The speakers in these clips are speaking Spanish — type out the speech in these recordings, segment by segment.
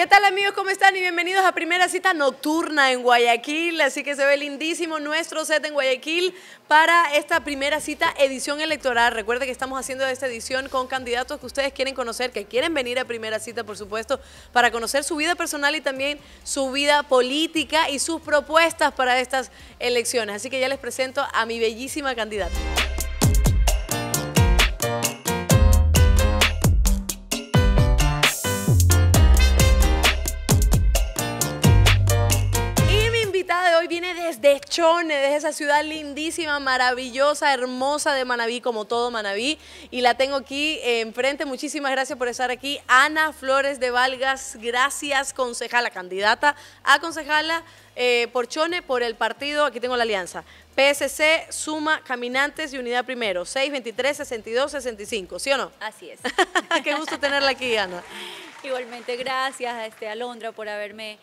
¿Qué tal amigos? ¿Cómo están? Y bienvenidos a primera cita nocturna en Guayaquil. Así que se ve lindísimo nuestro set en Guayaquil para esta primera cita edición electoral. Recuerde que estamos haciendo esta edición con candidatos que ustedes quieren conocer, que quieren venir a primera cita, por supuesto, para conocer su vida personal y también su vida política y sus propuestas para estas elecciones. Así que ya les presento a mi bellísima candidata. Desde Chone, desde esa ciudad lindísima, maravillosa, hermosa de Manabí, como todo Manabí. Y la tengo aquí enfrente. Muchísimas gracias por estar aquí. Ana Flores de Valgas, gracias, concejala, candidata a concejala eh, por Chone, por el partido, aquí tengo la alianza. PSC, Suma, Caminantes y Unidad Primero, 623 62 65, ¿sí o no? Así es. Qué gusto tenerla aquí, Ana. Igualmente, gracias a este Alondra por haberme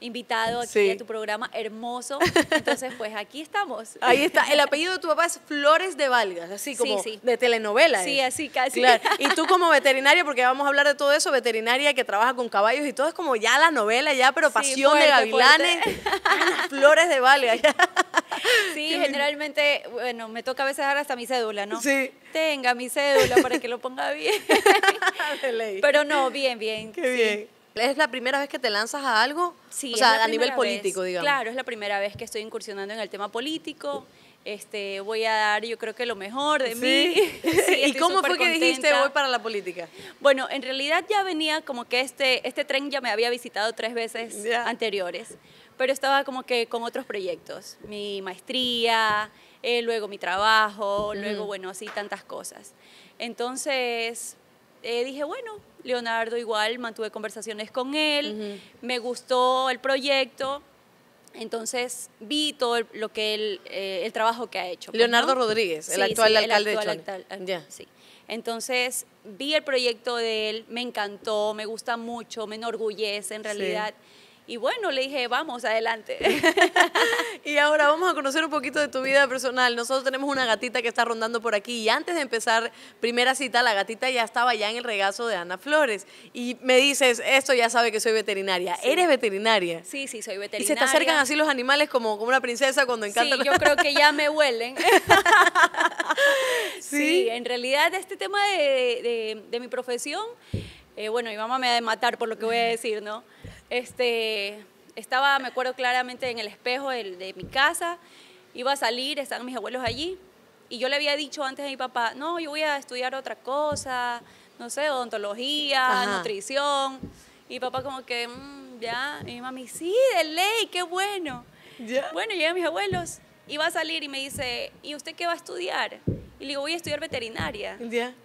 invitado aquí a tu programa hermoso. Entonces, pues aquí estamos. Ahí está. El apellido de tu papá es Flores de Valgas, así como de telenovela. Sí, así casi. Y tú como veterinaria, porque vamos a hablar de todo eso, veterinaria que trabaja con caballos y todo, es como ya la novela, ya, pero pasión de gavilanes. Flores de Valgas. Sí, generalmente, bueno, me toca a veces dar hasta mi cédula, ¿no? Sí. Tenga mi cédula para que lo ponga bien. Pero no, bien, bien. Qué bien. ¿Es la primera vez que te lanzas a algo? Sí. O sea, a nivel político, digamos. Claro, es la primera vez que estoy incursionando en el tema político. Este, voy a dar, yo creo que lo mejor de mí. ¿Y cómo fue que dijiste voy para la política? Bueno, en realidad ya venía como que este, este tren ya me había visitado tres veces anteriores, pero estaba como que con otros proyectos. Mi maestría, eh, luego mi trabajo, luego, bueno, así tantas cosas. Entonces, eh, dije, bueno, Leonardo igual, mantuve conversaciones con él, me gustó el proyecto, entonces vi todo lo que él, eh, el trabajo que ha hecho. Pues, Leonardo Rodríguez, el actual alcalde de Sí. Entonces vi el proyecto de él, me encantó, me gusta mucho, me enorgullece en realidad. Y bueno, le dije, vamos, adelante. y ahora vamos a conocer un poquito de tu vida personal. Nosotros tenemos una gatita que está rondando por aquí y antes de empezar primera cita, la gatita ya estaba ya en el regazo de Ana Flores. Y me dices, esto ya sabe que soy veterinaria. ¿Eres veterinaria? Sí, sí, soy veterinaria. ¿Y se te acercan así los animales como, como una princesa cuando encanta? Sí, yo creo que ya me huelen. ¿Sí? en realidad este tema de, mi profesión, eh, bueno, mi mamá me va a matar por lo que voy a decir, ¿no? Este, estaba, me acuerdo claramente, en el espejo de, mi casa, iba a salir, estaban mis abuelos allí, y yo le había dicho antes a mi papá, no, yo voy a estudiar otra cosa, no sé, odontología, nutrición. Y papá como que, mm, ya, y mi mami, sí, de ley, qué bueno. Bueno, llegan mis abuelos, iba a salir y me dice, ¿y usted qué va a estudiar? Y le digo, voy a estudiar veterinaria.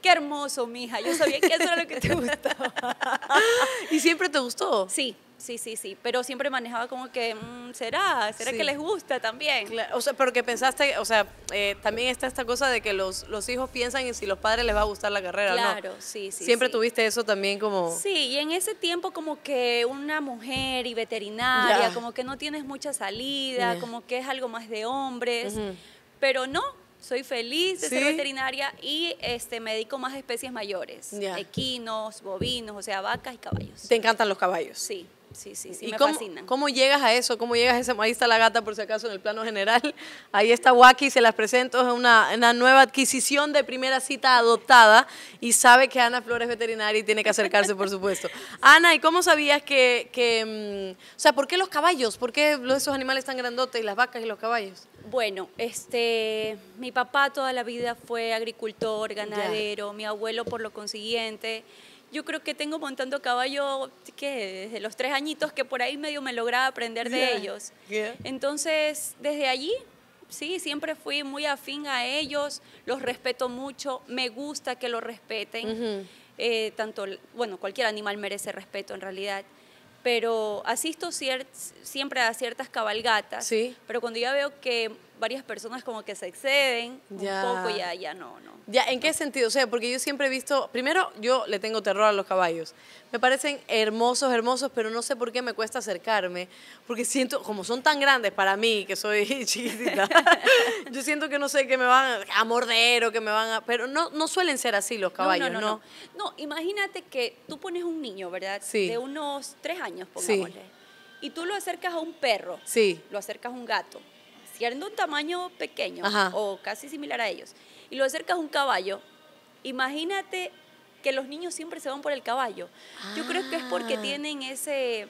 Qué hermoso, mija. Yo sabía que eso era lo que te gustaba. ¿Y siempre te gustó? Sí, Sí, sí, sí, pero siempre manejaba como que, mm, ¿será? ¿Será que les gusta también? o sea, pero que pensaste, o sea, eh, también está esta cosa de que los, los hijos piensan en si los padres les va a gustar la carrera, claro, sí, sí. Siempre tuviste eso también como... Sí, y en ese tiempo como que una mujer y veterinaria, como que no tienes mucha salida, como que es algo más de hombres, pero no, soy feliz de ser veterinaria y este, me dedico más a especies mayores, equinos, bovinos, o sea, vacas y caballos. ¿Te encantan los caballos? Sí. Sí, sí, sí, ¿Y me cómo. ¿Cómo llegas a eso? ¿Cómo llegas a ese? Ahí está la gata, por si acaso, en el plano general. Ahí está Waki, se las presento. Es una, una, nueva adquisición de primera cita adoptada y sabe que Ana Flores es veterinaria y tiene que acercarse, por supuesto. Ana, ¿y cómo sabías que, que mm, o sea, por qué los caballos? ¿Por qué esos animales tan grandotes, y las vacas y los caballos? Bueno, este, mi papá toda la vida fue agricultor, ganadero, mi abuelo por lo consiguiente yo creo que tengo montando caballo que desde los tres añitos que por ahí medio me lograba aprender de ellos. Entonces, desde allí, sí, siempre fui muy afín a ellos, los respeto mucho, me gusta que los respeten. Eh, tanto, bueno, cualquier animal merece respeto en realidad pero asisto siempre a ciertas cabalgatas, sí. pero cuando ya veo que varias personas como que se exceden Ya. un poco, ya, ya no, no. Ya, ¿en qué sentido? O sea, porque yo siempre he visto, primero, yo le tengo terror a los caballos. Me parecen hermosos, hermosos, pero no sé por qué me cuesta acercarme, porque siento, como son tan grandes para mí, que soy chiquitita, yo siento que no sé, que me van a morder o que me van a... Pero no, no suelen ser así los caballos, ¿no? no, no, no. No, imagínate que tú pones un niño, ¿verdad? Sí. De unos tres años, Sí. pongámosle. Y tú lo acercas a un perro, Sí, lo acercas a un gato, siendo un tamaño pequeño Ajá. o casi similar a ellos, y lo acercas a un caballo, imagínate que los niños siempre se van por el caballo. Yo creo que es porque Ah. tienen ese,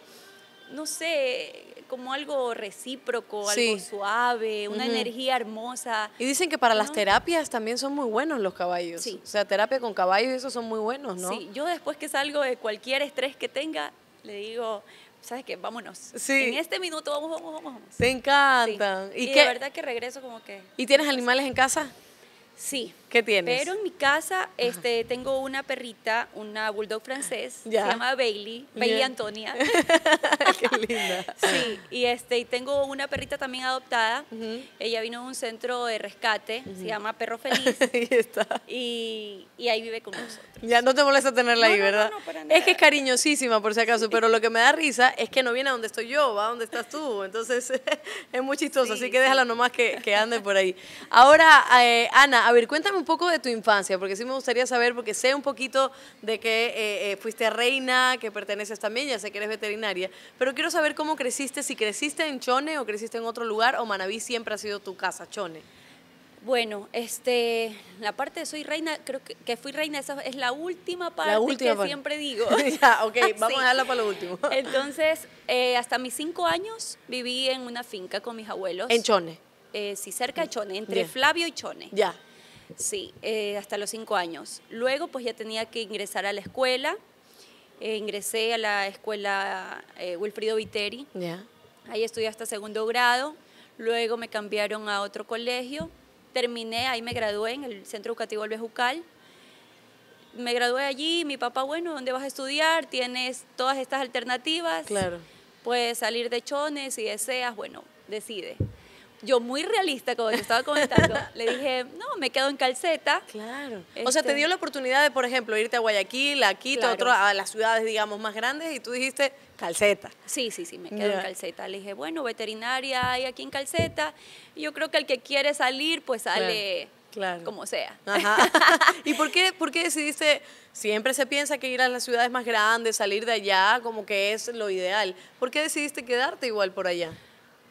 no sé, como algo recíproco, Sí. algo suave, una Ujú. energía hermosa. Y dicen que para las ¿no? terapias también son muy buenos los caballos. Sí. O sea, terapia con caballos, esos son muy buenos, ¿no? Sí, yo después que salgo de cualquier estrés que tenga, le digo, ¿sabes qué? Vámonos. Sí. En este minuto vamos, vamos, vamos, vamos. Te Sí. encantan. Y, ¿Y, de qué? verdad que regreso como que... ¿Y tienes animales en casa? Sí. ¿Qué tienes? Pero en mi casa este, tengo una perrita, una bulldog francés, Ya. se llama Bailey, Bailey Ya. Antonia. qué linda. sí, y, este, y tengo una perrita también adoptada. Ujú. Ella vino de un centro de rescate, se llama Perro Feliz, Ahí está. y, y ahí vive con nosotros. Ya no te molesta tenerla No, ahí, no, no, ¿verdad? no, para es que es nada. cariñosísima, por si acaso, pero lo que me da risa es que no viene a donde estoy yo, va a donde estás tú. Entonces es muy chistoso, Sí, así que sí. déjala nomás que, que ande por ahí. Ahora, eh, Ana, a ver, cuéntame un poco de tu infancia, porque sí me gustaría saber, porque sé un poquito de que eh, eh, fuiste reina, que perteneces también, ya sé que eres veterinaria, pero quiero saber cómo creciste, si creciste en Chone o creciste en otro lugar, o Manaví siempre ha sido tu casa, Chone. Bueno, este, la parte de soy reina, creo que, que fui reina, esa es la última parte La última que parte. siempre digo. ya, ok, vamos Sí. a dejarla para lo último. Entonces, eh, hasta mis cinco años viví en una finca con mis abuelos. en Chone, Eh, sí, cerca de Chone, entre Ya. Flavio y Chone. ya. Sí, eh, hasta los cinco años. Luego, pues ya tenía que ingresar a la escuela. Eh, ingresé a la escuela eh, Wilfrido Viteri. Ya. Ahí estudié hasta segundo grado. Luego me cambiaron a otro colegio. Terminé, ahí me gradué en el Centro Educativo El Bejucal. Me gradué allí. Mi papá, bueno, ¿dónde vas a estudiar? Tienes todas estas alternativas. Claro. Puedes salir de Chones si deseas. Bueno, decide. Yo, muy realista, como te estaba comentando, le dije, no, me quedo en calceta. Claro. O sea, te Este- dio la oportunidad de, por ejemplo, irte a Guayaquil, a Quito, a, Claro. otro- a las ciudades, digamos, más grandes, y tú dijiste calceta. Sí, sí, sí, me quedo Ya. en calceta. Le dije, bueno, veterinaria hay aquí en calceta. Y yo creo que el que quiere salir, pues sale Claro. como sea. Ajá. ¿Y por qué, por qué decidiste? Siempre se piensa que ir a las ciudades más grandes, salir de allá, como que es lo ideal. ¿Por qué decidiste quedarte igual por allá?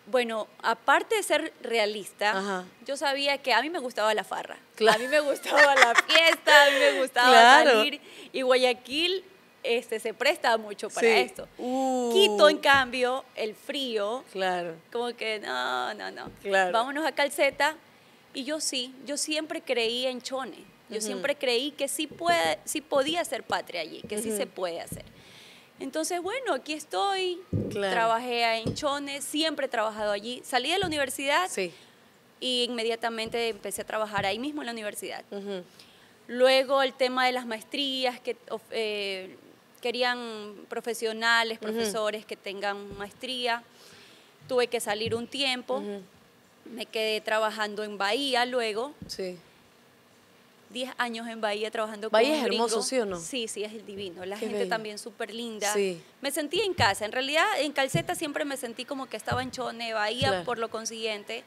Bueno, aparte de ser realista, Ajá. yo sabía que a mí me gustaba la farra. Claro. A mí me gustaba la fiesta, a mí me gustaba Claro. salir. Y Guayaquil este, se presta mucho para Sí. esto. Uh. Quito, en cambio, el frío, Claro. como que no, no, no. Claro. Vámonos a Calceta. Y yo sí, yo siempre creí en Chone. Yo siempre creí que sí, puede, sí podía ser patria allí, que sí se puede hacer. Entonces, bueno, aquí estoy. Claro. Trabajé en Chone, siempre he trabajado allí. Salí de la universidad Sí. y inmediatamente empecé a trabajar ahí mismo en la universidad. Luego el tema de las maestrías, que eh, querían profesionales, profesores que tengan maestría. Tuve que salir un tiempo. Me quedé trabajando en Bahía luego, Sí. 10 años en Bahía trabajando Bahía con es un gringo. hermoso, ¿sí o no? Sí, sí, es el divino. La Qué gente bello. también súper linda. Sí. Me sentí en casa. En realidad, en Calceta siempre me sentí como que estaba en Chone, Bahía, Claro. por lo consiguiente.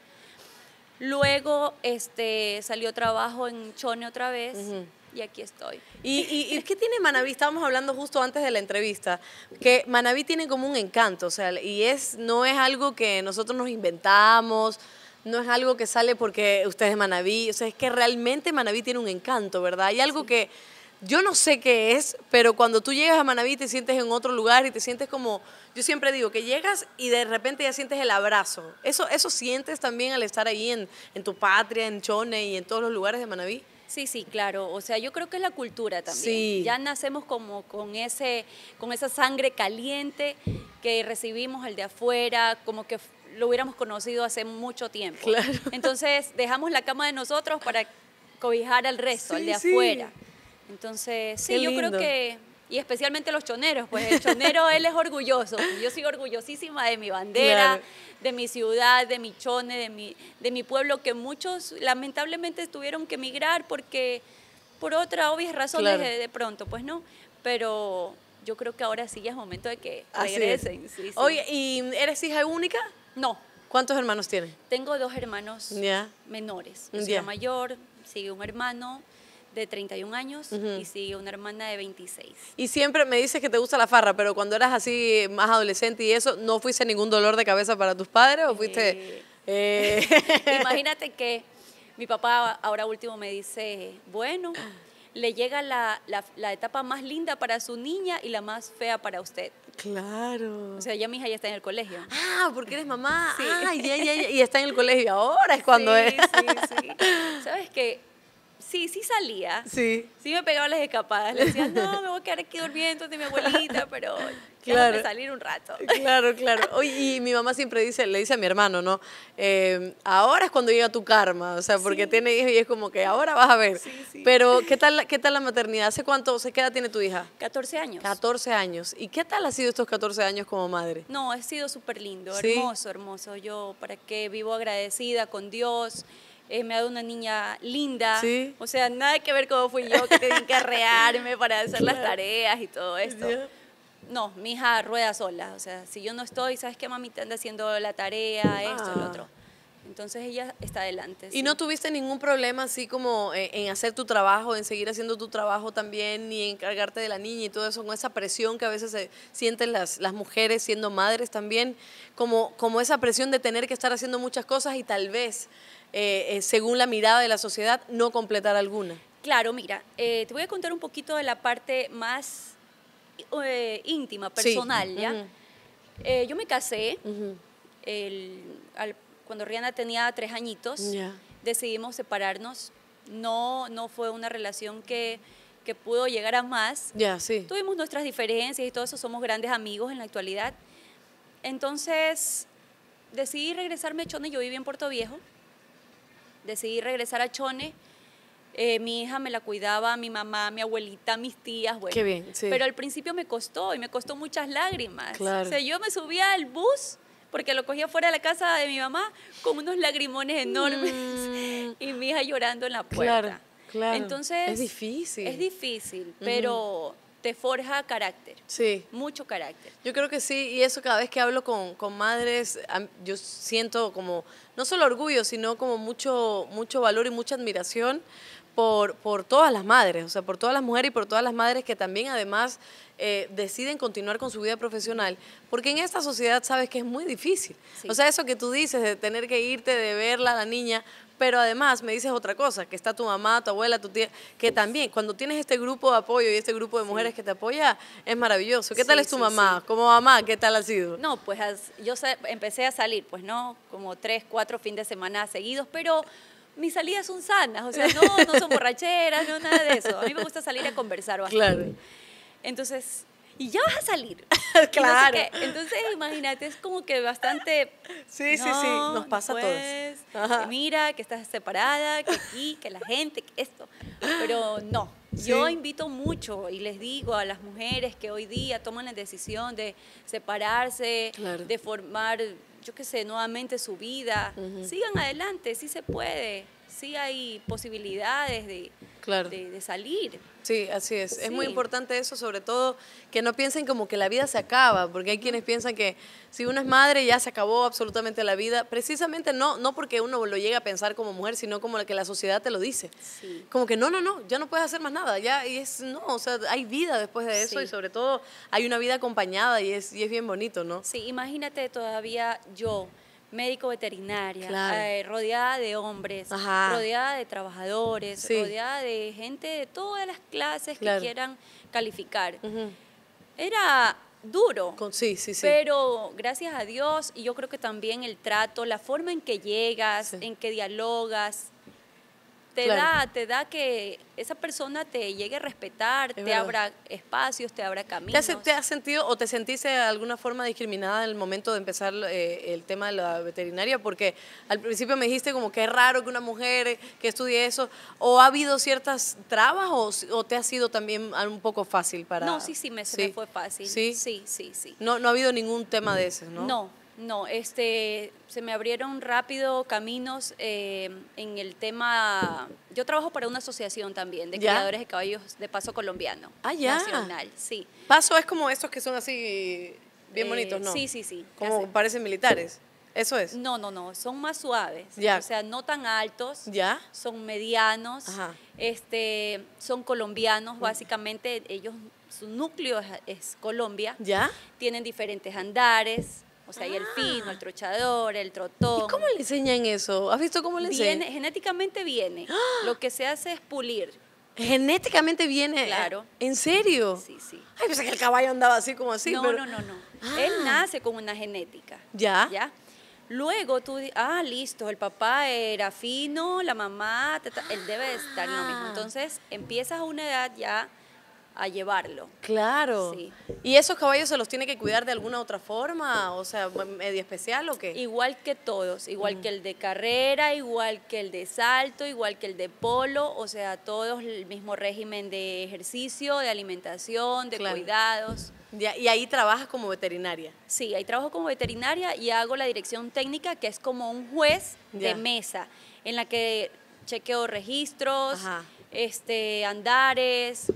Luego este, salió trabajo en Chone otra vez y aquí estoy. ¿Y, y, y qué tiene Manaví? Estábamos hablando justo antes de la entrevista, que Manaví tiene como un encanto, o sea, y es, no es algo que nosotros nos inventamos, no es algo que sale porque usted es de Manaví, o sea, es que realmente Manaví tiene un encanto, ¿verdad? Hay algo que yo no sé qué es, pero cuando tú llegas a Manaví te sientes en otro lugar y te sientes como, yo siempre digo, que llegas y de repente ya sientes el abrazo. ¿Eso, eso sientes también al estar ahí en, en tu patria, en Chone y en todos los lugares de Manaví? Sí, sí, claro. O sea, yo creo que es la cultura también. Sí. Ya nacemos como con ese, con esa sangre caliente que recibimos el de afuera, como que lo hubiéramos conocido hace mucho tiempo. Claro. Entonces dejamos la cama de nosotros para cobijar al resto, al Sí, de sí. afuera. Entonces, sí, Qué yo creo lindo. que y especialmente los choneros, pues el chonero él es orgulloso, yo soy orgullosísima de mi bandera, de mi ciudad, de mi chone, de mi, de mi pueblo, que muchos lamentablemente tuvieron que emigrar porque por otras obvias razones de, pronto, pues no, pero yo creo que ahora sí ya es momento de que regresen. Oye, ¿y eres hija única? No. ¿Cuántos hermanos tienes? Tengo dos hermanos menores. Yo soy mayor, sigue un hermano de 31 años y sigue una hermana de 26. Y siempre me dices que te gusta la farra, pero cuando eras así más adolescente y eso, ¿no fuiste ningún dolor de cabeza para tus padres o fuiste...? Eh, eh? Imagínate que mi papá ahora último me dice, bueno, le llega la, la, etapa más linda para su niña y la más fea para usted. Claro. O sea, ya mi hija ya está en el colegio. Ah, porque eres mamá. Sí. Ah, ya, ya, ya, y está en el colegio. Ahora es cuando sí, es. Sí, sí. ¿Sabes qué? Sí, sí salía. Sí. Sí me pegaba las escapadas. Le decía, no, me voy a quedar aquí durmiendo de mi abuelita, pero claro. salir un rato. Claro, claro. Oye, y mi mamá siempre dice, le dice a mi hermano, ¿no? Eh, ahora es cuando llega tu karma, o sea, porque tiene hijos y es como que ahora vas a ver. Sí, sí. Pero, ¿qué tal, ¿qué tal la maternidad? ¿Hace cuánto, qué edad tiene tu hija? 14 años. 14 años. ¿Y qué tal ha sido estos 14 años como madre? No, ha sido súper lindo, hermoso, hermoso. Yo, para que vivo agradecida con Dios. Eh, me ha dado una niña linda. O sea, nada que ver cómo fui yo, que tenía que arrearme para hacer las tareas y todo esto. No, mi hija rueda sola. O sea, si yo no estoy, ¿sabes qué, mamita anda haciendo la tarea, esto, lo ah. otro? Entonces ella está adelante. ¿Y no tuviste ningún problema así como eh, en, hacer tu trabajo, en seguir haciendo tu trabajo también, ni encargarte de la niña y todo eso, con esa presión que a veces se sienten las, las mujeres siendo madres también, como, como esa presión de tener que estar haciendo muchas cosas y tal vez eh, eh, según la mirada de la sociedad, no completar alguna. Claro, mira, eh, te voy a contar un poquito de la parte más íntima, personal, ¿ya? yo me casé cuando Rihanna tenía tres añitos, decidimos separarnos, no, no fue una relación que, que pudo llegar a más. Ya, sí. Tuvimos nuestras diferencias y todo eso, somos grandes amigos en la actualidad. Entonces, decidí regresarme a Chone, yo viví en Puerto Viejo, decidí regresar a Chone. Eh, mi hija me la cuidaba, mi mamá, mi abuelita, mis tías, bueno. Qué bien, Pero al principio me costó y me costó muchas lágrimas. Claro. O sea, yo me subía al bus porque lo cogía fuera de la casa de mi mamá con unos lagrimones enormes mm. y mi hija llorando en la puerta. Claro, claro. Entonces es difícil. Es difícil, pero te forja carácter. Sí. Mucho carácter. Yo creo que sí, y eso cada vez que hablo con, con madres, yo siento como, no solo orgullo, sino como mucho, mucho valor y mucha admiración por, por todas las madres, o sea, por todas las mujeres y por todas las madres que también además eh, deciden continuar con su vida profesional, porque en esta sociedad sabes que es muy difícil. O sea, eso que tú dices de tener que irte, de verla a la niña, pero además me dices otra cosa, que está tu mamá, tu abuela, tu tía, que también cuando tienes este grupo de apoyo y este grupo de mujeres que te apoya, es maravilloso. ¿Qué tal es tu mamá? Como mamá, ¿qué tal ha sido? No, pues yo empecé a salir, pues no, como tres, cuatro fines de semana seguidos, pero mis salidas son sanas, o sea, no, no son borracheras, no nada de eso. A mí me gusta salir a conversar bastante. Claro. Entonces, y ya vas a salir. claro. Entonces, imagínate, es como que bastante... Sí, sí, sí, nos pasa a todos. Mira, que estás separada, que aquí, que la gente, que esto. Pero no, yo invito mucho y les digo a las mujeres que hoy día toman la decisión de separarse, de formar, yo qué sé, nuevamente su vida, sigan adelante, sí se puede, sí hay posibilidades de, de salir. Sí, así es. Es muy importante eso, sobre todo que no piensen como que la vida se acaba, porque hay quienes piensan que si uno es madre ya se acabó absolutamente la vida. Precisamente no, no porque uno lo llegue a pensar como mujer, sino como que la sociedad te lo dice. Como que no, no, no, ya no puedes hacer más nada, ya y es no, o sea, hay vida después de eso y sobre todo hay una vida acompañada y es y es bien bonito, ¿no? Sí, imagínate todavía yo médico veterinaria, eh, rodeada de hombres, rodeada de trabajadores, rodeada de gente de todas las clases que quieran calificar. Era duro. sí, sí, sí. Pero gracias a Dios, y yo creo que también el trato, la forma en que llegas, en que dialogas, te claro. da, te da que esa persona te llegue a respetar, te verdad. abra espacios, te abra ¿Te caminos. has, te has sentido o te sentiste de alguna forma discriminada en el momento de empezar eh, el tema de la veterinaria? Porque al principio me dijiste como que es raro que una mujer que estudie eso, o ha habido ciertas trabas o, o te ha sido también un poco fácil para... No, sí, sí, me, se me fue fácil. ¿Sí? sí, sí. sí. No, no ha habido ningún tema de ese, ¿no? No, no, este, se me abrieron rápido caminos eh, en el tema. Yo trabajo para una asociación también de ¿Ya? criadores de caballos de paso colombiano. Ah, ya. Nacional, sí. Paso es como estos que son así bien Eh, bonitos, ¿no? Sí, sí, sí. Como parecen militares. Eso es. No, no, no, son más suaves. Ya. O sea, no tan altos. ¿Ya? Son medianos. Ajá. Este, son colombianos, básicamente ellos su núcleo es, es Colombia. ¿Ya? Tienen diferentes andares, o sea, hay el fino, el trochador, el trotón. Ah. ¿Y cómo le enseñan eso? ¿Has visto cómo le enseñan? Viene, genéticamente viene. Lo que se hace es pulir. Genéticamente viene. Claro. ¿En serio? Sí, sí. Ay, pensé que el caballo andaba así como así. no, pero... no, no, no. Ah. Él nace con una genética. ¿Ya? ¿Ya? Luego tú, ah, listo, el papá era fino, la mamá, ta, ta, él debe de estar en lo mismo. Ah. Entonces empiezas a una edad ya a llevarlo. Claro. Sí. ¿Y esos caballos se los tiene que cuidar de alguna otra forma? O sea, medio especial o qué? Igual que todos, igual que el de carrera, igual que el de salto, igual que el de polo, o sea, todos el mismo régimen de ejercicio, de alimentación, de Claro. cuidados. Y ahí trabajas como veterinaria. Sí, ahí trabajo como veterinaria y hago la dirección técnica, que es como un juez Ya. de mesa, en la que chequeo registros, Ajá. este, andares,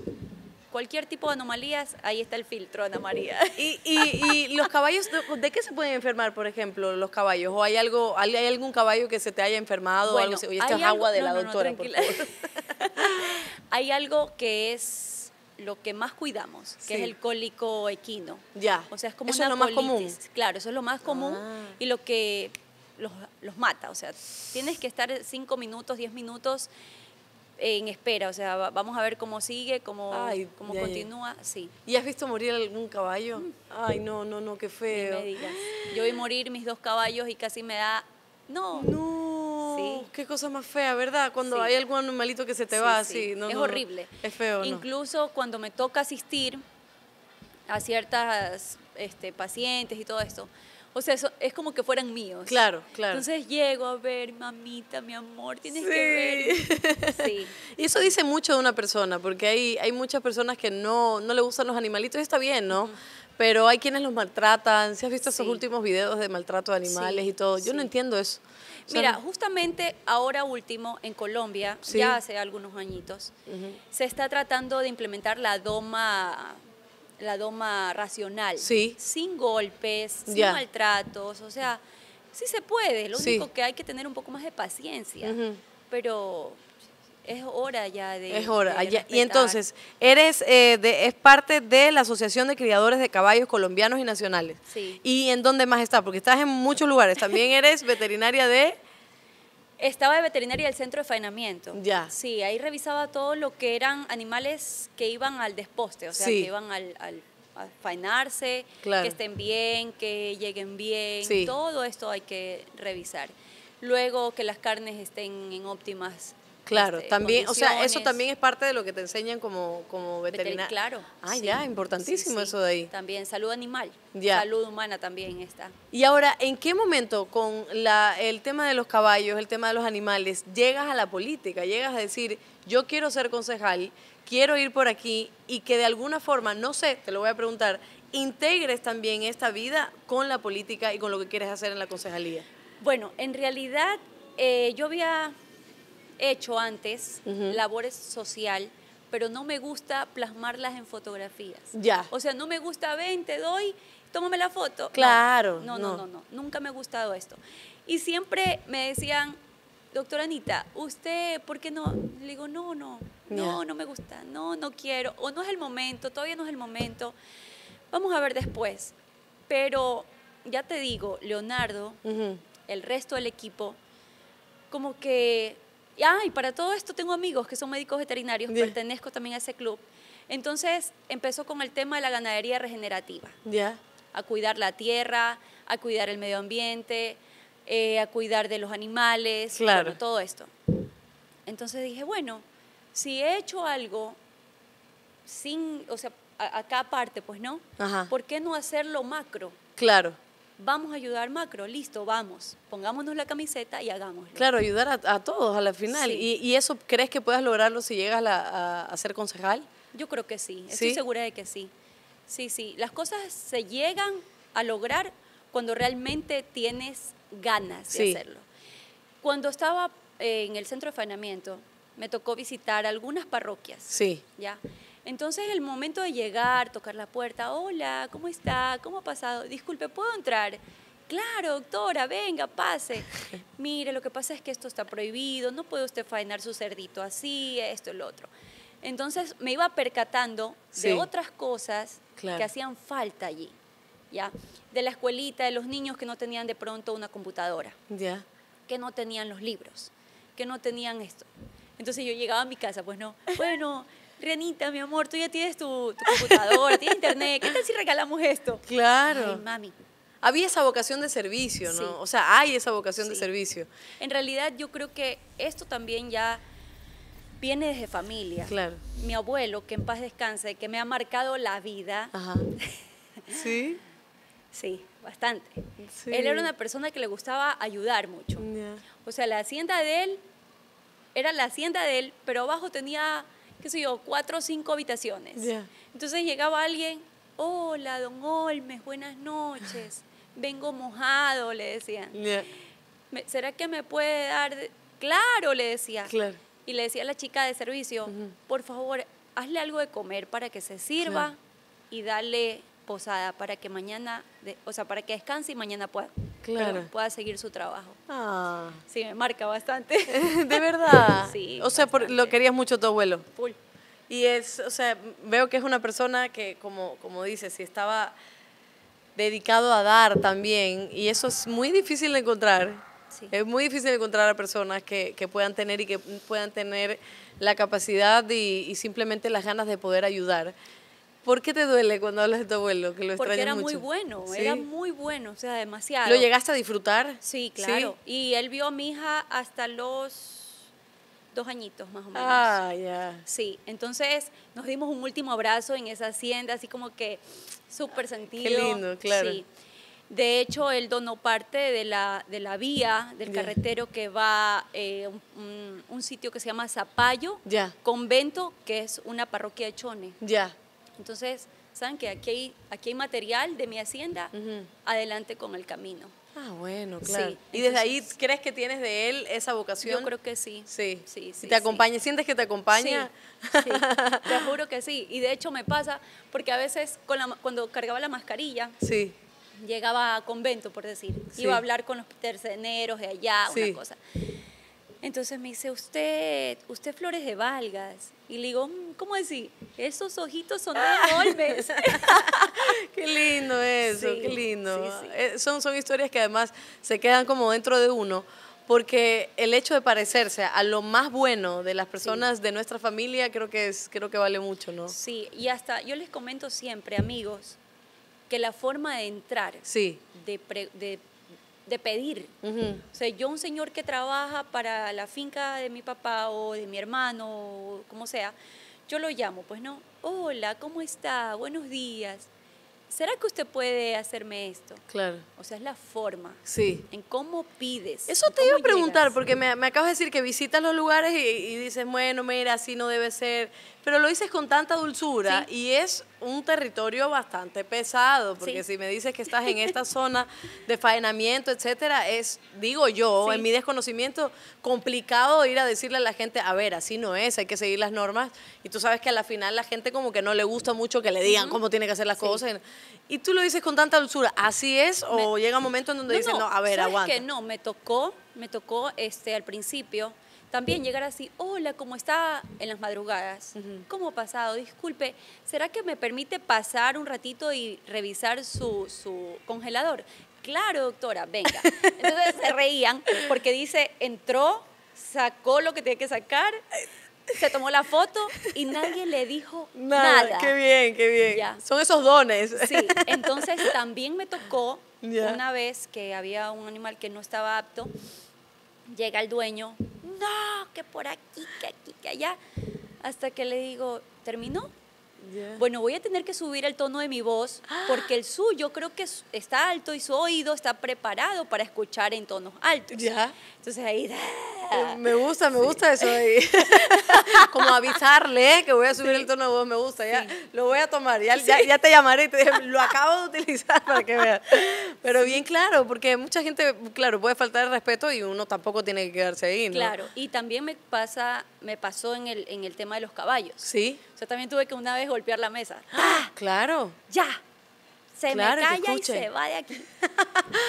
cualquier tipo de anomalías, ahí está el filtro, Ana María. ¿Y, y, y los caballos, de, qué se pueden enfermar, por ejemplo, los caballos? ¿O hay algo, hay algún caballo que se te haya enfermado o algo así? Oye, esto hay es agua algo- de no, la no, no, doctora, por favor. hay algo que es lo que más cuidamos, que Sí. es el cólico equino. Ya. O sea, es como Eso una es lo más común. Claro, eso es lo más común Ah. y lo que los, los mata. O sea, tienes que estar cinco minutos, diez minutos en espera. O sea, va- vamos a ver cómo sigue, cómo, Ay, cómo ya, ya. continúa. Sí, ¿Y has visto morir algún caballo? Ay, no, no, no, qué feo. me digas. Yo vi morir mis dos caballos y casi me da... No, No, Sí. qué cosa más fea, ¿verdad? Cuando Sí. hay algún animalito que se te Sí, va sí. así. No, es no, no. horrible. Es feo. Incluso cuando me toca asistir a ciertas este, pacientes y todo esto, o sea, eso es como que fueran míos. Claro, claro. Entonces llego a ver, mamita, mi amor, tienes Sí. que ver. Sí. Y eso dice mucho de una persona, porque hay, hay muchas personas que no, no le gustan los animalitos, y está bien, ¿no? Pero hay quienes los maltratan. ¿Si has visto esos últimos videos de maltrato de animales Sí, y todo? Yo no entiendo eso. O sea, Mira, justamente ahora último en Colombia, ya hace algunos añitos, se está tratando de implementar la doma la doma racional, Sí. sin golpes, sin Ya. maltratos, o sea, sí se puede, lo Sí. único que hay que tener un poco más de paciencia, pero es hora ya de Es hora. de allá- Y entonces, eres eh, de, es parte de la Asociación de Criadores de Caballos Colombianos y Nacionales. Sí. ¿Y en dónde más estás? Porque estás en muchos lugares. También eres veterinaria de... Estaba de veterinaria del centro de faenamiento. Ya. Sí, ahí revisaba todo lo que eran animales que iban al desposte, o sea, Sí. que iban al, al- a faenarse, Claro. que estén bien, que lleguen bien, Sí. todo esto hay que revisar. Luego que las carnes estén en óptimas Claro, este, también, o sea, eso también es parte de lo que te enseñan como, como Veterin- veterinaria. Claro. Ah, sí. ya, importantísimo Sí, sí. eso de ahí. También salud animal, Ya. salud humana también está. Y ahora, ¿en qué momento con la, el tema de los caballos, el tema de los animales, llegas a la política? Llegas a decir, yo quiero ser concejal, quiero ir por aquí y que de alguna forma, no sé, te lo voy a preguntar, integres también esta vida con la política y con lo que quieres hacer en la concejalía. Bueno, en realidad eh, yo había hecho antes labores social, pero no me gusta plasmarlas en fotografías. Ya. O sea, no me gusta, ven, te doy, tómame la foto. Claro, No, no. no, no, no, nunca me ha gustado esto. Y siempre me decían, doctora Anita, ¿usted por qué no? Le digo, no, no, no, no me gusta, no, no quiero, o no es el momento, todavía no es el momento. Vamos a ver después. Pero ya te digo, Leonardo, el resto del equipo, como que, ah, y para todo esto tengo amigos que son médicos veterinarios, pertenezco también a ese club. Entonces empezó con el tema de la ganadería regenerativa, Ya. a cuidar la tierra, a cuidar el medio ambiente, eh, a cuidar de los animales, Claro. bueno, todo esto. Entonces dije, bueno, si he hecho algo sin, o sea, acá aparte, pues no, Ajá. ¿por qué no hacerlo macro? Claro, Vamos a ayudar macro, listo, vamos. Pongámonos la camiseta y hagámoslo. claro, ayudar a, a todos a la final. Sí. ¿Y, y eso crees que puedas lograrlo si llegas a, la- a- a ser concejal? Yo creo que sí, estoy ¿Sí? segura de que sí. Sí, sí, las cosas se llegan a lograr cuando realmente tienes ganas de hacerlo. Cuando estaba eh, en el centro de faenamiento, me tocó visitar algunas parroquias. Sí, ¿ya? Entonces, el momento de llegar, tocar la puerta, hola, ¿cómo está? ¿Cómo ha pasado? Disculpe, ¿puedo entrar? Claro, doctora, venga, pase. Mire, lo que pasa es que esto está prohibido, no puede usted faenar su cerdito así, esto lo otro. Entonces, me iba percatando Sí. de otras cosas Claro. que hacían falta allí, ¿ya? De la escuelita, de los niños que no tenían de pronto una computadora ya. que no tenían los libros, que no tenían esto. Entonces yo llegaba a mi casa, pues no, bueno, Renita, mi amor, tú ya tienes tu, tu computadora, tienes internet, ¿qué tal si regalamos esto? Claro. Ay, mami. Había esa vocación de servicio, ¿no? Sí. O sea, hay esa vocación de servicio. En realidad yo creo que esto también ya viene desde familia. Claro. Mi abuelo, que en paz descanse, que me ha marcado la vida, Ajá. ¿Sí? sí, bastante. Sí. Él era una persona que le gustaba ayudar mucho. O sea, la hacienda de él era la hacienda de él, pero abajo tenía, qué sé yo, cuatro o cinco habitaciones. Entonces llegaba alguien, hola, don Olmes, buenas noches, vengo mojado, le decían. Ya. "Me- ¿Será que me puede dar? de-?" Claro, le decía. Claro. Y le decía a la chica de servicio, por favor, hazle algo de comer para que se sirva Claro. y dale posada para que mañana, de- o sea, para que descanse y mañana pueda, Claro. perdón, pueda seguir su trabajo. Ah. Sí, me marca bastante. De verdad. Sí, O sea, por- lo querías mucho tu abuelo. Full. Y es, o sea, veo que es una persona que, como, como dices, si estaba dedicado a dar también, y eso es muy difícil de encontrar. Sí. Es muy difícil encontrar a personas que, que puedan tener y que puedan tener la capacidad y, y simplemente las ganas de poder ayudar. ¿Por qué te duele cuando hablas de tu abuelo? Que lo Porque era muy bueno, ¿Sí? era muy bueno, o sea, demasiado. ¿Lo llegaste a disfrutar? Sí, claro. Y él vio a mi hija hasta los dos añitos más o menos. Ah, ya. Sí, entonces nos dimos un último abrazo en esa hacienda, así como que súper sentido. lindo, claro. Sí. De hecho, él donó parte de la, de la vía, del carretero que va eh, un, sitio que se llama Zapallo, Ya. convento, que es una parroquia de Chone. Ya. Entonces, ¿saben que aquí hay, aquí hay material de mi hacienda? Adelante con el camino. Ah, bueno, claro. Sí, ¿Y desde ahí crees que tienes de él esa vocación? Yo creo que sí. Sí. Sí, sí, ¿Y ¿Te sí. acompaña? ¿Sientes que te acompaña? Sí, sí, te juro que sí. Y de hecho me pasa porque a veces con la ma- cuando cargaba la mascarilla, Sí. llegaba a convento, por decir. Iba a hablar con los terceneros de allá, una cosa. Entonces me dice, usted, usted Flores de Valgas. Y le digo, "Mm, ¿cómo decir? Esos ojitos son de Olmes. Qué lindo eso, Sí, qué lindo. sí, sí. Eh, son, son historias que además se quedan como dentro de uno, porque el hecho de parecerse a lo más bueno de las personas de nuestra familia creo que es creo que vale mucho, ¿no? Sí, y hasta yo les comento siempre, amigos, que la forma de entrar, Sí. de, pre- de, de pedir, Ujú. O sea, yo un señor que trabaja para la finca de mi papá o de mi hermano, o como sea, yo lo llamo, pues no, hola, ¿cómo está? Buenos días. ¿Será que usted puede hacerme esto? Claro. O sea, es la forma, Sí. en cómo pides. Eso te iba a preguntar, llegas. porque me, me acabas de decir que visitas los lugares y, y dices, bueno, mira, así no debe ser, pero lo dices con tanta dulzura Sí. y es un territorio bastante pesado, porque Sí. si me dices que estás en esta zona de faenamiento, etcétera, es, digo yo, Sí. en mi desconocimiento, complicado ir a decirle a la gente, a ver, así no es, hay que seguir las normas, y tú sabes que a la final la gente como que no le gusta mucho que le digan cómo tiene que hacer las Sí. cosas, y tú lo dices con tanta dulzura, ¿así es? ¿O llega un momento en donde dices, no, a ver, ¿sabes aguanta? qué? no, me tocó, me tocó este, al principio también llegar así, hola, ¿cómo está en las madrugadas? ¿Cómo ha pasado? Disculpe, ¿será que me permite pasar un ratito y revisar su, su congelador? Claro, doctora, venga. Entonces se reían porque dice, entró, sacó lo que tenía que sacar, se tomó la foto y nadie le dijo Nada, nada. qué bien, qué bien. Ya. Son esos dones. Sí, entonces también me tocó Ya. una vez que había un animal que no estaba apto, Llega el dueño, no, que por aquí, que aquí, que allá. Hasta que le digo, ¿terminó? Bueno, voy a tener que subir el tono de mi voz porque el suyo creo que es- está alto y su oído está preparado para escuchar en tonos altos. Ya. Entonces ahí, Eh, Me gusta, me gusta eso ahí. Como avisarle eh, que voy a subir el tono de voz, me gusta. Ya, Lo voy a tomar, ya, ya, ya te llamaré y te diré, lo acabo de utilizar para que veas. Pero bien claro, porque mucha gente, claro, puede faltar el respeto y uno tampoco tiene que quedarse ahí, ¿no? claro. Y también me pasa, me pasó en el, en el tema de los caballos. Sí, O sea, también tuve que una vez golpear la mesa. claro. ¡Ya! Se Claro, me calla y se va de aquí.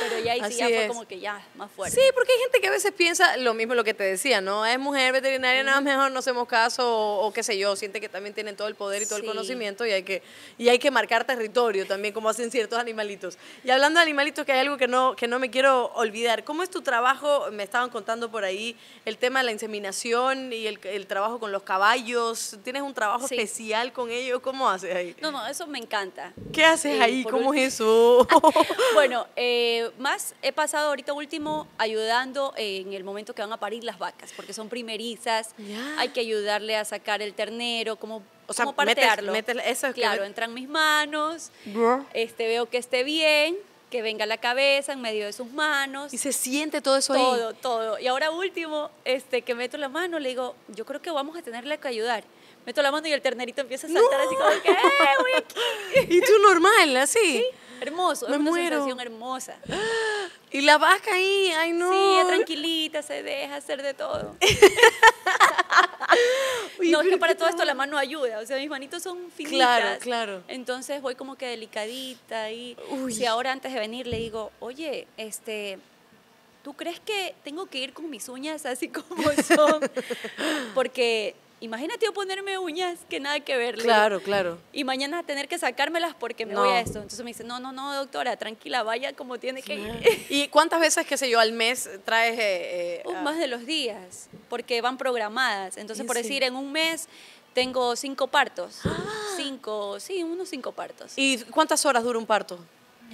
Pero ya ahí sí ya fue es. como que ya, más fuerte. Sí, porque hay gente que a veces piensa lo mismo lo que te decía, ¿no? Es mujer veterinaria, nada mejor no hacemos caso o, o qué sé yo, siente que también tienen todo el poder y todo Sí. el conocimiento y hay que y hay que marcar territorio también como hacen ciertos animalitos. Y hablando de animalitos que hay algo que no que no me quiero olvidar. ¿Cómo es tu trabajo? Me estaban contando por ahí el tema de la inseminación y el, el trabajo con los caballos. ¿Tienes un trabajo Sí. especial con ellos? ¿Cómo haces ahí? No, no, eso me encanta. ¿Qué haces Sí, ahí? por ¿Cómo eso? Bueno, eh, más he pasado ahorita último ayudando en el momento que van a parir las vacas, porque son primerizas. Hay que ayudarle a sacar el ternero, cómo, O sea, cómo partearlo. metes- eso es que claro, met- entran mis manos, este, veo que esté bien, que venga la cabeza en medio de sus manos. y se siente todo eso ahí. Todo, todo. Y ahora último, este, que meto la mano, le digo, yo creo que vamos a tenerle que ayudar. Meto la mano y el ternerito empieza a saltar así como que, ¡eh, aquí! Y tú normal, así. Hermoso, Me es una muero. sensación hermosa. Y la vaca ahí, ay no. Sí, tranquilita, se deja hacer de todo. No, es que para todo esto la mano ayuda, o sea, mis manitos son finitas. Claro, claro. Entonces voy como que delicadita y Uy. si ahora antes de venir le digo, oye, este, ¿tú crees que tengo que ir con mis uñas así como son? Porque imagínate yo ponerme uñas que nada que ver. Claro, claro. Y mañana tener que sacármelas porque me No. voy a esto. Entonces me dice, no, no, no, doctora, tranquila, vaya como tiene que ir. ¿Y cuántas veces, qué sé yo, al mes traes eh, eh, Uh, a- más de los días, porque van programadas. Entonces, por sí. decir, en un mes tengo cinco partos. Cinco, sí, unos cinco partos. ¿Y cuántas horas dura un parto?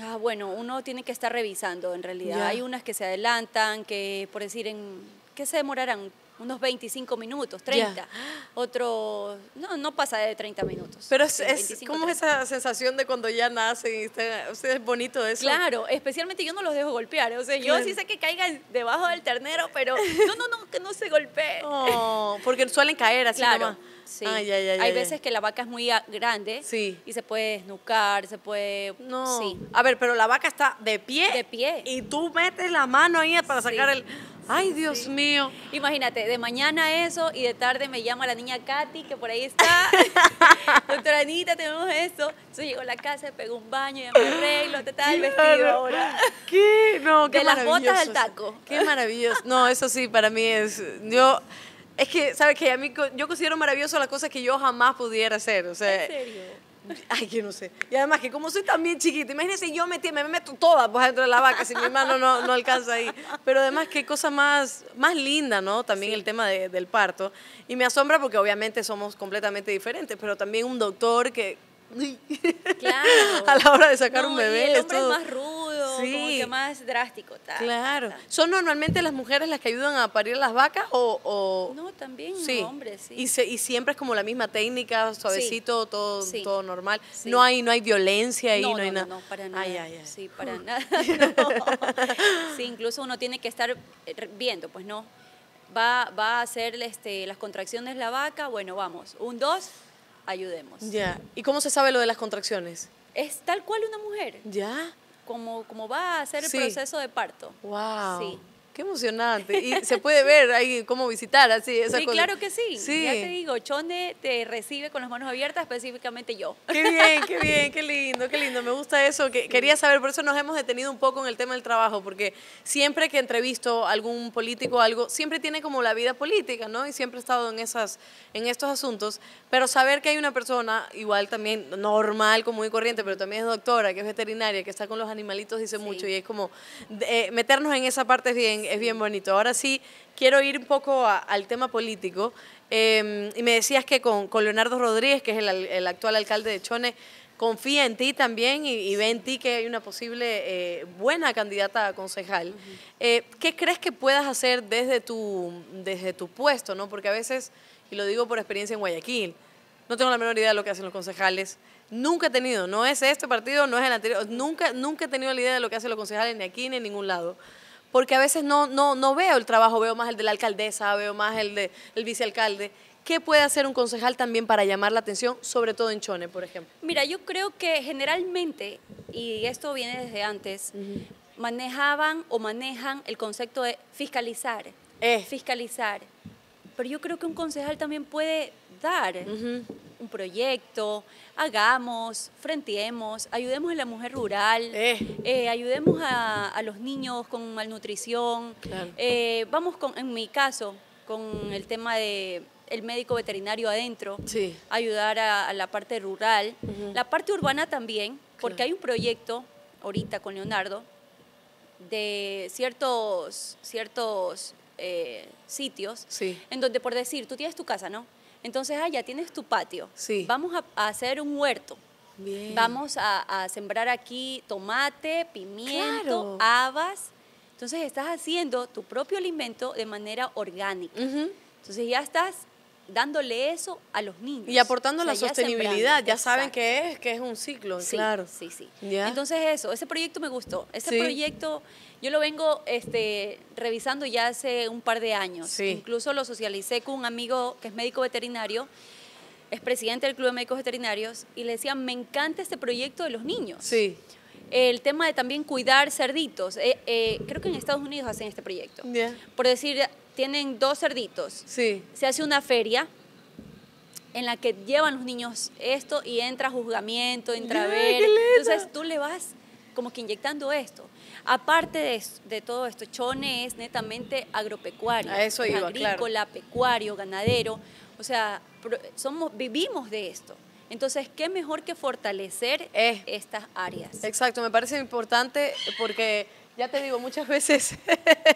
Ah, bueno, uno tiene que estar revisando en realidad. Ya. Hay unas que se adelantan, que por decir, en ¿qué se demorarán? Unos 25 minutos, 30. Otro, no, no pasa de 30 minutos. Pero es, es 25, como 30. esa sensación de cuando ya nacen y están, o sea, es bonito eso. Claro, especialmente yo no los dejo golpear. O sea, yo Claro. sí sé que caigan debajo del ternero, pero no, no, no, que no se golpee. Oh, porque suelen caer así Claro, nomás. sí. Ah, ya, ya, ya, Hay veces que la vaca es muy grande Sí. y se puede desnucar, se puede... No. Sí. A ver, pero la vaca está de pie. De pie. Y tú metes la mano ahí para Sí. sacar el. Ay, Dios mío. Imagínate, de mañana eso y de tarde me llama la niña Katy, que por ahí está. Doctora Anita, tenemos esto. Entonces llego a la casa, me pego un baño, ya me arreglo, te tal el vestido ahora. ¿Qué? No, qué De las botas al taco. Qué maravilloso. No, eso sí, para mí es. Yo. Es que, ¿sabes qué? A mí, yo considero maravilloso las cosas que yo jamás pudiera hacer. O sea, ¿En serio? Ay, que no sé. Y además que como soy tan bien chiquita, imagínense yo metí, me meto toda pues, dentro de la vaca si mi mano no, no alcanza ahí. Pero además qué cosa más, más linda, ¿no? También el tema de- del parto. Y me asombra porque obviamente somos completamente diferentes, pero también un doctor que... Claro. A la hora de sacar No, un y bebé. el es hombre es todo- más rudo, como Sí. que más drástico. ta, Claro. ta, ta. ¿Son normalmente las mujeres las que ayudan a parir las vacas o...? o- No, también Sí. hombres, sí. Y, se- y siempre es como la misma técnica, suavecito, todo, normal. No hay no hay violencia ahí, no, no, hay no, nada. no, no, para nada. Ay, ay, ay. Sí, para nada. no. Sí, incluso uno tiene que estar eh, viendo, pues no. Va, va a hacer este, las contracciones la vaca, bueno, vamos. Un, dos, ayudemos. Ya. ¿Y cómo se sabe lo de las contracciones? Es tal cual una mujer, Ya. Como, como va a hacer el Sí. proceso de parto. Wow. Sí. Qué emocionante. Y se puede ver ahí cómo visitar así esa Sí, cosa. claro que sí. Sí. Ya te digo, Chone te recibe con las manos abiertas, específicamente yo. Qué bien, qué bien, qué lindo, qué lindo. Me gusta eso. Que, Quería saber, por eso nos hemos detenido un poco en el tema del trabajo, porque siempre que entrevisto a algún político o algo, siempre tiene como la vida política, ¿no? Y siempre he estado en, esas, en estos asuntos. Pero saber que hay una persona, igual también normal, común y corriente, pero también es doctora, que es veterinaria, que está con los animalitos, dice Sí. mucho. Y es como, eh, meternos en esa parte es bien, es bien bonito. Ahora sí, quiero ir un poco a- al tema político. Eh, y me decías que con, con Leonardo Rodríguez, que es el, el actual alcalde de Chone, confía en ti también y, y ve en ti que hay una posible eh, buena candidata a concejal. Eh, ¿Qué crees que puedas hacer desde tu, desde tu puesto? ¿no? Porque a veces, y lo digo por experiencia en Guayaquil, no tengo la menor idea de lo que hacen los concejales. Nunca he tenido, no es este partido, no es el anterior, nunca, nunca he tenido la idea de lo que hacen los concejales ni aquí ni en ningún lado. Porque a veces no, no, no veo el trabajo, veo más el de la alcaldesa, veo más el del el vicealcalde. ¿Qué puede hacer un concejal también para llamar la atención, sobre todo en Chone, por ejemplo? Mira, yo creo que generalmente, y esto viene desde antes, manejaban o manejan el concepto de fiscalizar. Eh. Fiscalizar. Pero yo creo que un concejal también puede dar un proyecto, hagamos, frenteemos, ayudemos a la mujer rural, Eh. eh, ayudemos a, a los niños con malnutrición. Claro. Eh, vamos con, en mi caso, con el tema de el médico veterinario adentro, Sí. ayudar a, a la parte rural, la parte urbana también, porque Claro. hay un proyecto ahorita con Leonardo de ciertos, ciertos sitios Sí. en donde, por decir, tú tienes tu casa, ¿no? Entonces, ah, ya tienes tu patio. Sí. Vamos a, a hacer un huerto. Bien. Vamos a, a sembrar aquí tomate, pimiento, Claro. habas. Entonces, estás haciendo tu propio alimento de manera orgánica. Entonces, ya estás dándole eso a los niños. Y aportando O sea, la ya sostenibilidad, ya saben Exacto. que es, que es un ciclo, Sí, claro. Sí, sí. Entonces eso, ese proyecto me gustó. Ese Sí. proyecto yo lo vengo este, revisando ya hace un par de años. Sí. Incluso lo socialicé con un amigo que es médico veterinario, es presidente del Club de Médicos Veterinarios, y le decía, me encanta este proyecto de los niños. Sí. El tema de también cuidar cerditos. Eh, eh, creo que en Estados Unidos hacen este proyecto. Por decir, tienen dos cerditos Sí. se hace una feria en la que llevan los niños esto y entra juzgamiento, entra a ver. Entonces tú le vas como que inyectando esto. Aparte de, todo esto, Chone es netamente agropecuario. A eso es iba, claro. agrícola, pecuario, ganadero. O sea, somos, vivimos de esto. Entonces, ¿qué mejor que fortalecer Eh. estas áreas? Exacto, me parece importante porque ya te digo, muchas veces,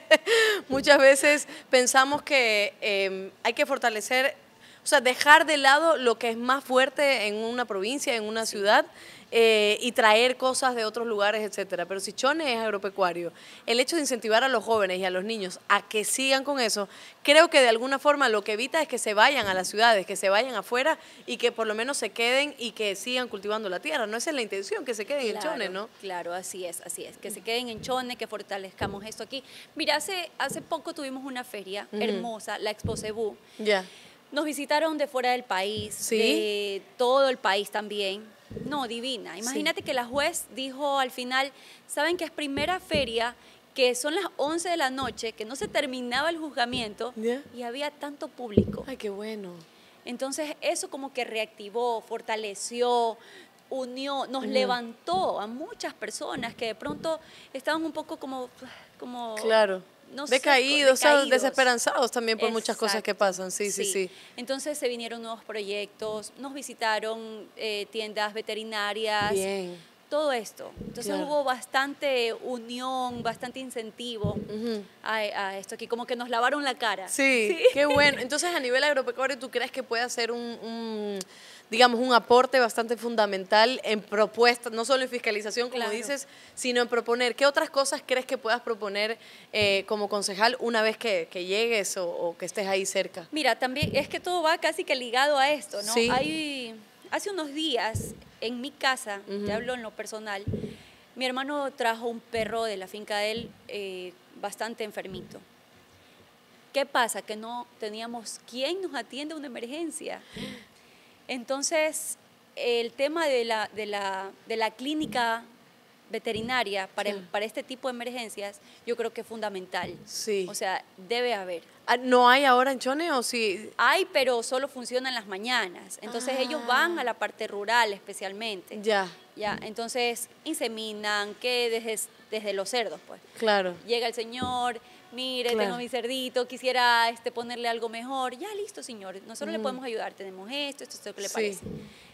muchas veces pensamos que eh, hay que fortalecer, o sea, dejar de lado lo que es más fuerte en una provincia, en una ciudad. Eh, y traer cosas de otros lugares, etcétera. Pero si Chone es agropecuario, el hecho de incentivar a los jóvenes y a los niños a que sigan con eso, creo que de alguna forma lo que evita es que se vayan a las ciudades, que se vayan afuera y que por lo menos se queden y que sigan cultivando la tierra. No esa es la intención, que se queden en Chone, ¿no? Claro, así es, así es. Que se queden en Chone, que fortalezcamos esto aquí. Mira, hace, hace poco tuvimos una feria hermosa, la Expo Cebú. Ya. Nos visitaron de fuera del país, Sí. de todo el país también. No, divina. Imagínate que la juez dijo al final, ¿saben que es primera feria? que son las 11 de la noche, que no se terminaba el juzgamiento y había tanto público. Ay, qué bueno. Entonces eso como que reactivó, fortaleció, unió, nos levantó a muchas personas que de pronto estaban un poco como, como Claro. No Decaídos, desesperanzados también por muchas cosas que pasan. Sí, sí, sí. Entonces se vinieron nuevos proyectos, nos visitaron eh, tiendas veterinarias, Bien. todo esto. Entonces Claro. hubo bastante unión, bastante incentivo a, a esto aquí, como que nos lavaron la cara. Sí, qué bueno. Entonces, a nivel agropecuario, ¿tú crees que puede hacer un, un, digamos, un aporte bastante fundamental en propuestas, no solo en fiscalización, como Claro. dices, sino en proponer? ¿Qué otras cosas crees que puedas proponer eh, como concejal una vez que, que llegues o, o que estés ahí cerca? Mira, también es que todo va casi que ligado a esto, ¿no? Sí. Hay, hace unos días en mi casa, Ujú. te hablo en lo personal, mi hermano trajo un perro de la finca de él eh, bastante enfermito. ¿Qué pasa? Que no teníamos quién nos atiende a una emergencia. Entonces, el tema de la, de la, de la clínica veterinaria para, Sí. para este tipo de emergencias, yo creo que es fundamental. Sí. O sea, debe haber. Ah, ¿No hay ahora en Chone o sí? Hay, pero solo funciona en las mañanas. Entonces ellos Ah. van a la parte rural especialmente. Ya, Ya, entonces inseminan, que desde, desde los cerdos, pues. claro. Llega el señor, mire, Claro. tengo mi cerdito, quisiera este, ponerle algo mejor. Ya, listo, señor, nosotros le podemos ayudar, tenemos esto, esto, esto, ¿qué le Sí. parece?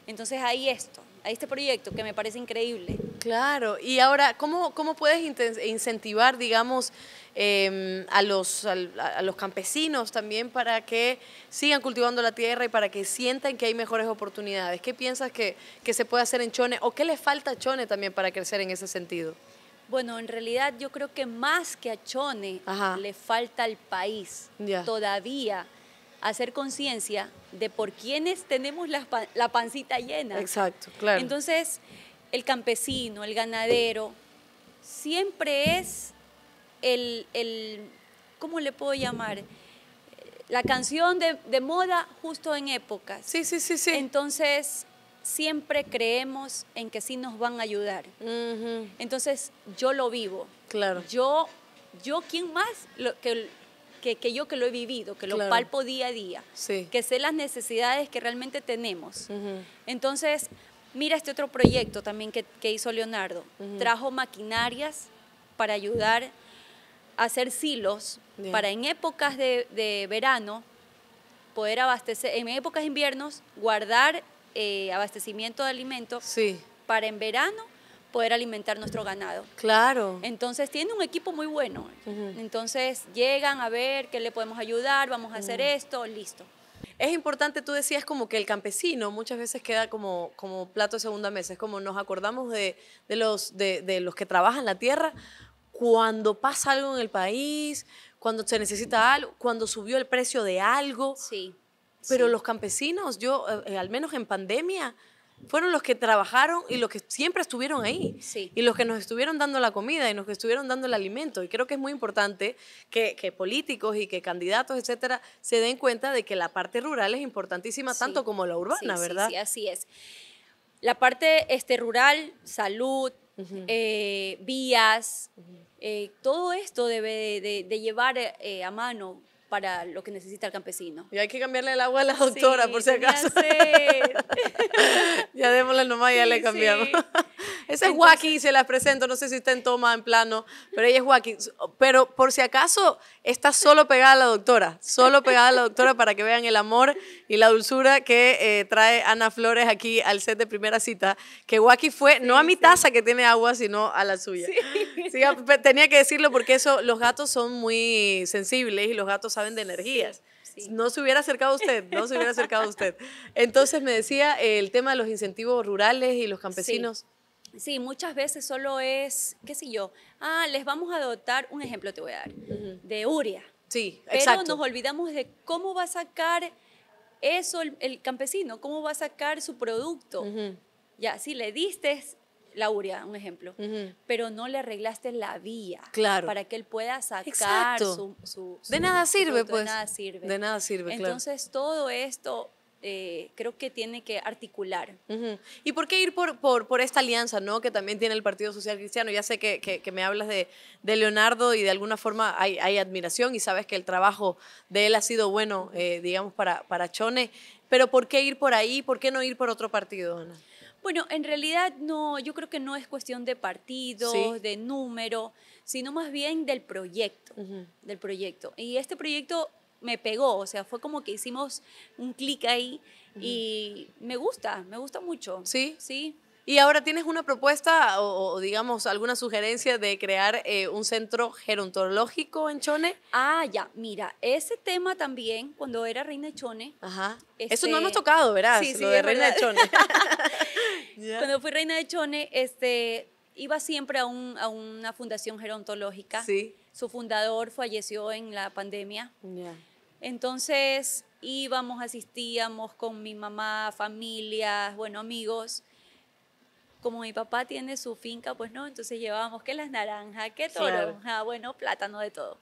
Entonces ahí esto, a este proyecto que me parece increíble. Claro, y ahora, ¿cómo, cómo puedes incentivar, digamos, em, a, los, a, los campesinos también para que sigan cultivando la tierra y para que sientan que hay mejores oportunidades? ¿Qué piensas que, que se puede hacer en Chone o qué le falta a Chone también para crecer en ese sentido? Bueno, en realidad yo creo que más que a Chone le falta al país todavía hacer conciencia de por quienes tenemos la, la, pancita llena. Exacto, claro. Entonces, el campesino, el ganadero, siempre es el, el ¿cómo le puedo llamar? La canción de, de, moda justo en épocas. Sí, sí, sí, sí. Entonces, siempre creemos en que sí nos van a ayudar. Entonces, yo lo vivo. Claro. Yo, yo ¿quién más lo, que, que, yo que lo he vivido, que lo palpo día a día? Sí. Que sé las necesidades que realmente tenemos. Entonces, mira este otro proyecto también que, hizo Leonardo. Trajo maquinarias para ayudar a hacer silos para en épocas de, de verano poder abastecer, en épocas de inviernos, guardar eh, abastecimiento de alimentos sí. para en verano poder alimentar nuestro ganado. Claro. Entonces tiene un equipo muy bueno. Entonces llegan a ver qué le podemos ayudar, vamos a hacer esto, listo. Es importante, tú decías como que el campesino muchas veces queda como, como plato de segunda mesa, es como nos acordamos de, de los, de, de los que trabajan la tierra cuando pasa algo en el país, cuando se necesita algo, cuando subió el precio de algo. Sí. Pero los campesinos, yo, eh, al menos en pandemia, fueron los que trabajaron y los que siempre estuvieron ahí. Sí. Y los que nos estuvieron dando la comida y los que estuvieron dando el alimento. Y creo que es muy importante que, que políticos y que candidatos, etcétera, se den cuenta de que la parte rural es importantísima tanto como la urbana, ¿verdad? Sí, así es. La parte este, rural, salud, eh, vías, eh, todo esto debe de, llevar a mano para lo que necesita el campesino. Y hay que cambiarle el agua a la doctora, por si acaso. ya démosle nomás y ya le cambiamos. Esa es Joaquín, se la presento, no sé si está en toma, en plano, pero ella es Joaquín. Pero por si acaso, está solo pegada a la doctora, solo pegada a la doctora para que vean el amor y la dulzura que eh, trae Ana Flores aquí al set de primera cita, que Joaquín fue no a mi taza que tiene agua, sino a la suya. tenía que decirlo porque eso, los gatos son muy sensibles y los gatos saben de energías. No se hubiera acercado a usted, no se hubiera acercado a usted. Entonces me decía el tema de los incentivos rurales y los campesinos. Sí, muchas veces solo es, qué sé yo, ah, les vamos a dotar, un ejemplo te voy a dar, de uria. Sí, exacto. Pero nos olvidamos de cómo va a sacar eso el, campesino, cómo va a sacar su producto. Ya, si le diste la uria, un ejemplo, pero no le arreglaste la vía claro. para que él pueda sacar su, su, De nada sirve, pues. De nada sirve. De nada sirve, Entonces, todo esto eh, creo que tiene que articular. ¿Y por qué ir por, por, por, esta alianza, ¿no? que también tiene el Partido Social Cristiano? Ya sé que, que, me hablas de, de, Leonardo y de alguna forma hay, hay, admiración y sabes que el trabajo de él ha sido bueno, eh, digamos, para, para Chone, pero ¿por qué ir por ahí? ¿Por qué no ir por otro partido, Ana? Bueno, en realidad no, yo creo que no es cuestión de partido, de número, sino más bien del proyecto, del proyecto. Y este proyecto me pegó, o sea, fue como que hicimos un clic ahí y me gusta, me gusta mucho. ¿Sí? Sí. Y ahora tienes una propuesta o, digamos alguna sugerencia de crear eh, un centro gerontológico en Chone. Ah, ya, mira, ese tema también, cuando era Reina de Chone. Ajá. Eso no hemos este, tocado, ¿verdad? Sí, sí, Lo de Reina de Chone. Cuando fui Reina de Chone, este, iba siempre a, un, a una fundación gerontológica. Sí. Su fundador falleció en la pandemia. Entonces íbamos, asistíamos con mi mamá, familias, bueno, amigos. Como mi papá tiene su finca, pues no, entonces llevábamos que las naranjas, que toronja, bueno, plátano, de todo.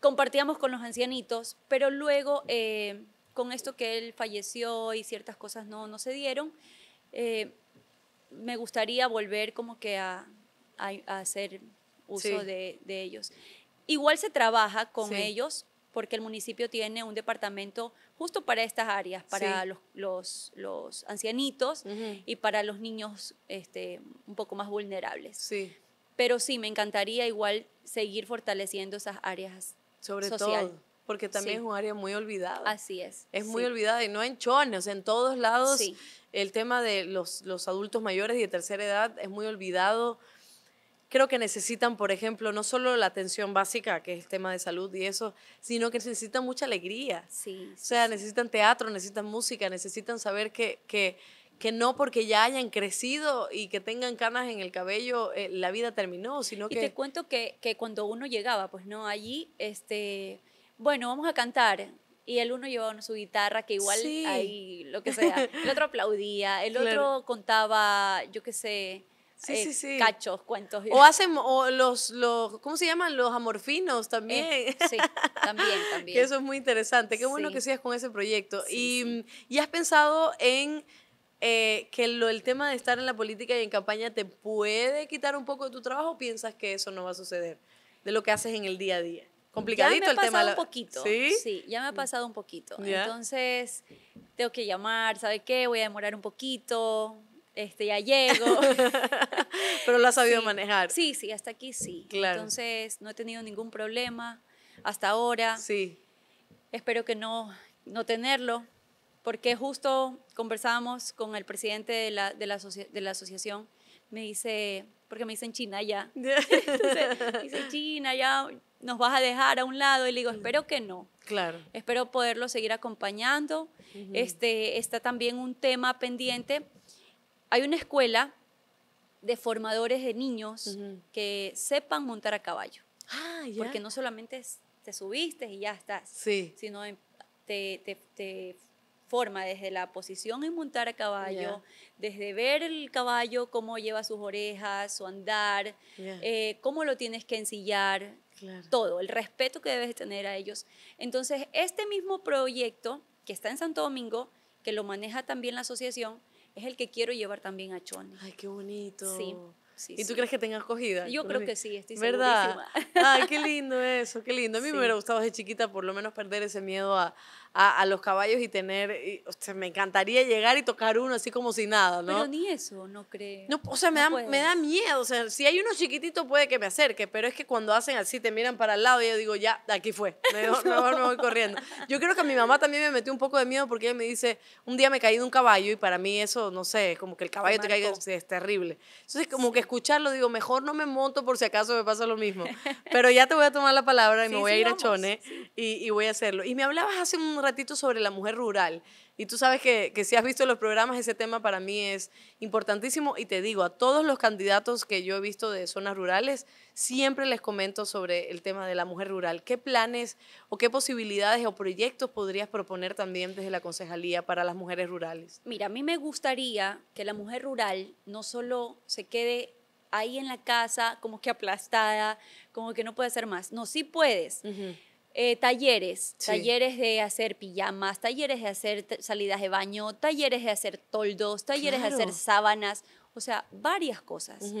Compartíamos con los ancianitos, pero luego eh, con esto que él falleció y ciertas cosas no, no se dieron, eh, me gustaría volver como que a, hacer uso de, ellos. Igual se trabaja con ellos porque el municipio tiene un departamento justo para estas áreas, para los, los, ancianitos y para los niños este, un poco más vulnerables. Sí. Pero sí, me encantaría igual seguir fortaleciendo esas áreas Sobre todo Porque también Sí. es un área muy olvidada. Así es. Es muy sí. olvidada y no en chones, en todos lados. Sí. El tema de los, los adultos mayores y de tercera edad es muy olvidado. Creo que necesitan, por ejemplo, no solo la atención básica, que es el tema de salud y eso, sino que necesitan mucha alegría. Sí, O sea, necesitan teatro, necesitan música, necesitan saber que, que, que no porque ya hayan crecido y que tengan canas en el cabello, eh, la vida terminó, sino Y que... te cuento que, que cuando uno llegaba, pues no, allí, este, bueno, vamos a cantar. Y el uno llevaba su guitarra, que igual Sí. ahí, lo que sea. El otro aplaudía, el Claro. otro contaba, yo qué sé, Sí, eh, sí, sí. cachos, cuentos. O hacen, o los, los, ¿cómo se llaman? Los amorfinos también. Eh, sí, también, también. Eso es muy interesante. Qué bueno Sí. que sigas con ese proyecto. Sí, y, sí. ¿y has pensado en eh, que lo, el tema de estar en la política y en campaña te puede quitar un poco de tu trabajo o piensas que eso no va a suceder? De lo que haces en el día a día. Complicadito ya me ha el tema. pasado un poquito. ¿Sí? ya me ha pasado un poquito. Ya. Entonces, tengo que llamar, ¿sabe qué? Voy a demorar un poquito, este, ya llego. Pero lo has sabido Sí. manejar. Sí, sí, hasta aquí sí. Claro. Entonces, no he tenido ningún problema hasta ahora. Sí. Espero que no, no tenerlo, porque justo conversábamos con el presidente de la, de la, asocia- de la asociación, me dice, porque me dicen China ya, entonces dice China ya nos vas a dejar a un lado y le digo, espero que no. claro. Espero poderlo seguir acompañando. este, está también un tema pendiente. Hay una escuela de formadores de niños que sepan montar a caballo, Ah, porque no solamente te subiste y ya estás, Sí. sino te, te- te forma desde la posición en montar a caballo, desde ver el caballo, cómo lleva sus orejas, su andar, eh, cómo lo tienes que ensillar, Claro. todo, el respeto que debes tener a ellos. Entonces, este mismo proyecto que está en Santo Domingo, que lo maneja también la asociación, es el que quiero llevar también a Chone. Ay, qué bonito. Sí, sí, ¿Y tú sí. crees que tenga acogida? Yo creo que sí, estoy ¿Verdad? segurísima. Ay, qué lindo eso, qué lindo. A mí Sí. me hubiera gustado desde chiquita por lo menos perder ese miedo a, a, a los caballos y tener, y, o sea, me encantaría llegar y tocar uno así como si nada, ¿no? Pero ni eso, no creo. No, o sea, me, No da, me da miedo. O sea, si hay uno chiquitito puede que me acerque, pero es que cuando hacen así, te miran para el lado y yo digo, ya, aquí fue. Mejor, mejor me voy corriendo. Yo creo que a mi mamá también me metió un poco de miedo porque ella me dice, un día me caí de un caballo y para mí eso, no sé, como que el caballo te caiga sí, es terrible. Entonces, como que escucharlo, digo, mejor no me monto por si acaso me pasa lo mismo. Pero ya te voy a tomar la palabra y me Sí, voy a sí, ir a vamos, Chone y, y voy a hacerlo. Y me hablabas hace un ratito sobre la mujer rural. Y tú sabes que, que si has visto los programas, ese tema para mí es importantísimo. Y te digo, a todos los candidatos que yo he visto de zonas rurales, siempre les comento sobre el tema de la mujer rural. ¿Qué planes o qué posibilidades o proyectos podrías proponer también desde la concejalía para las mujeres rurales? Mira, a mí me gustaría que la mujer rural no solo se quede ahí en la casa como que aplastada, como que no puede hacer más. No, sí puedes. Eh, talleres, Sí. talleres de hacer pijamas, talleres de hacer salidas de baño, talleres de hacer toldos, talleres de hacer sábanas, o sea, varias cosas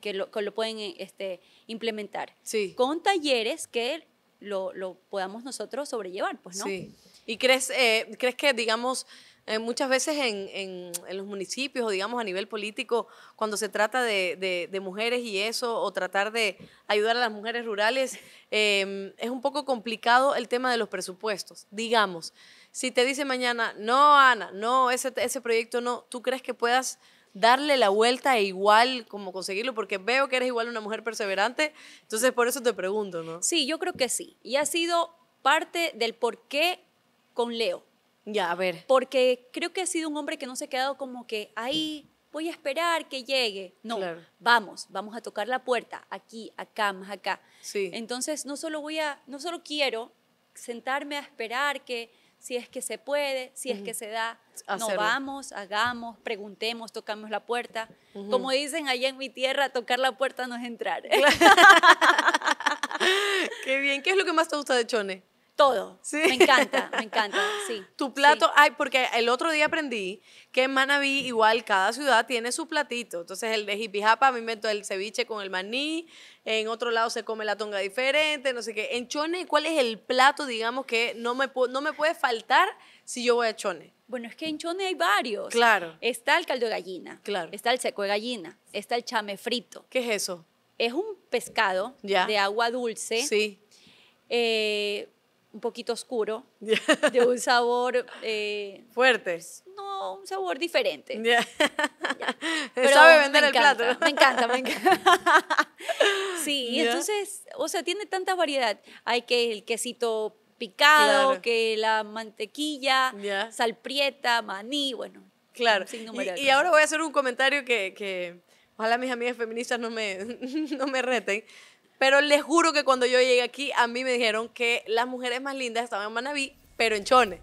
que, lo, que lo pueden eh, este, implementar. Sí. Con talleres que lo, lo podamos nosotros sobrellevar, pues, ¿no? Sí. ¿Y crees, eh, crees que, digamos, eh, muchas veces en, en- los municipios o, digamos, a nivel político, cuando se trata de, de- mujeres y eso, o tratar de ayudar a las mujeres rurales, eh, es un poco complicado el tema de los presupuestos? Digamos, si te dice mañana, no, Ana, no, ese, ese proyecto no, ¿tú crees que puedas darle la vuelta e igual como conseguirlo? Porque veo que eres igual una mujer perseverante, entonces por eso te pregunto, ¿no? Sí, yo creo que sí. Y ha sido parte del por qué con Leo. Ya, a ver. Porque creo que ha sido un hombre que no se ha quedado como que ahí voy a esperar que llegue. No, Claro. vamos, vamos a tocar la puerta, aquí, acá, más acá. Sí. Entonces, no solo voy a, no solo quiero sentarme a esperar que si es que se puede, si es que se da, no Hacerlo. vamos, hagamos, preguntemos, tocamos la puerta. Como dicen allá en mi tierra, tocar la puerta no es entrar. Qué bien. ¿Qué es lo que más te gusta de Chone? Todo. Sí. Me encanta, me encanta, sí. Tu plato, Sí. ay, porque el otro día aprendí que en Manabí igual cada ciudad tiene su platito. Entonces el de Jipijapa me invento el ceviche con el maní, en otro lado se come la tonga diferente, no sé qué. En Chone, ¿cuál es el plato, digamos, que no me, no me puede faltar si yo voy a Chone? Bueno, es que en Chone hay varios. Claro. Está el caldo de gallina. Claro. Está el seco de gallina. Está el chame frito. ¿Qué es eso? Es un pescado Ya. de agua dulce. Sí. eh, un poquito oscuro, de un sabor... eh, Fuerte. no, un sabor diferente. Ya. Pero Sabe vender me el encanta, plato. Me encanta, me encanta. sí, y Ya. entonces, o sea, tiene tanta variedad. Hay que el quesito picado, Claro. que la mantequilla, Ya. sal prieta, maní, bueno. Claro. Y, y ahora voy a hacer un comentario que, que ojalá mis amigas feministas no me, no me reten. Pero les juro que cuando yo llegué aquí, a mí me dijeron que las mujeres más lindas estaban en Manaví, pero en Chone.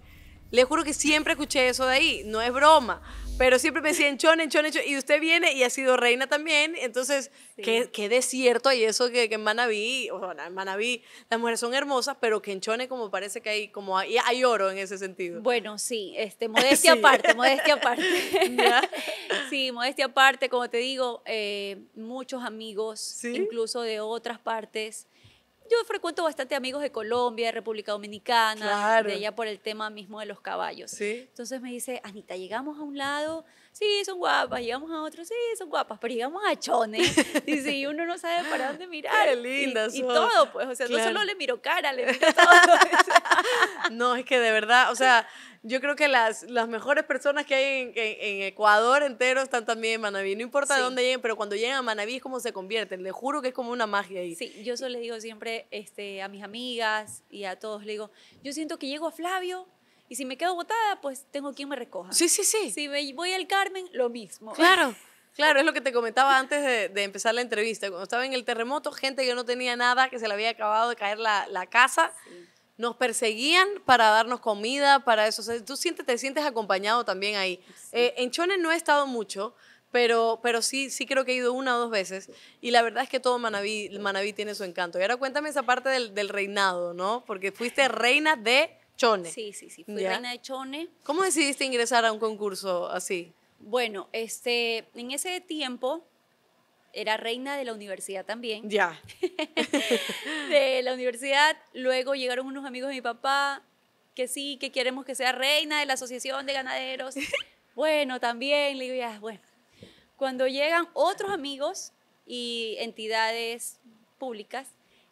Les juro que siempre escuché eso de ahí, no es broma. Pero siempre me decían Chone, Chone, Chone. Y usted viene y ha sido reina también. Entonces, Sí. qué, qué desierto y eso que, que en Manaví, o sea, en Manaví las mujeres son hermosas, pero que en Chone como parece que hay, como hay, hay oro en ese sentido. Bueno, sí, este, modestia Sí. aparte, modestia aparte. Ya. sí, modestia aparte, como te digo, eh, muchos amigos, ¿Sí? incluso de otras partes. Yo frecuento bastante amigos de Colombia, de República Dominicana, Claro. de allá por el tema mismo de los caballos. Sí. Entonces me dice, Anita, llegamos a un lado, sí, son guapas, llegamos a otro, sí, son guapas, pero llegamos a Chone, dice, y uno no sabe para dónde mirar. Qué Y- lindas y, son. todo, pues, o sea, Claro. no solo le miro cara, le miro todo. No, es que de verdad, o sea, yo creo que las, las mejores personas que hay en, en- en Ecuador entero están también en Manaví. No importa de dónde lleguen, pero cuando llegan a Manaví es como se convierten. Les juro que es como una magia ahí. Sí, yo eso le digo siempre este, a mis amigas y a todos, le digo, yo siento que llego a Flavio y si me quedo botada, pues tengo quien me recoja. sí, sí. sí. Si me voy al Carmen, lo mismo. Claro, claro, es lo que te comentaba antes de, de empezar la entrevista. Cuando estaba en el terremoto, gente que no tenía nada, que se le había acabado de caer la, la casa, nos perseguían para darnos comida, para eso. O sea, tú sientes, te sientes acompañado también ahí. Eh, en Chone no he estado mucho, pero, pero sí, sí creo que he ido una o dos veces. Y la verdad es que todo Manaví, Manaví tiene su encanto. Y ahora cuéntame esa parte del, del reinado, ¿no? Porque fuiste reina de Chone. Sí, sí, sí, fui Ya. reina de Chone. ¿Cómo decidiste ingresar a un concurso así? Bueno, este, en ese tiempo era reina de la universidad también. Ya. de la universidad. Luego llegaron unos amigos de mi papá que sí, que queremos que sea reina de la Asociación de Ganaderos. Bueno, también, le digo, ya, bueno. Cuando llegan otros amigos y entidades públicas,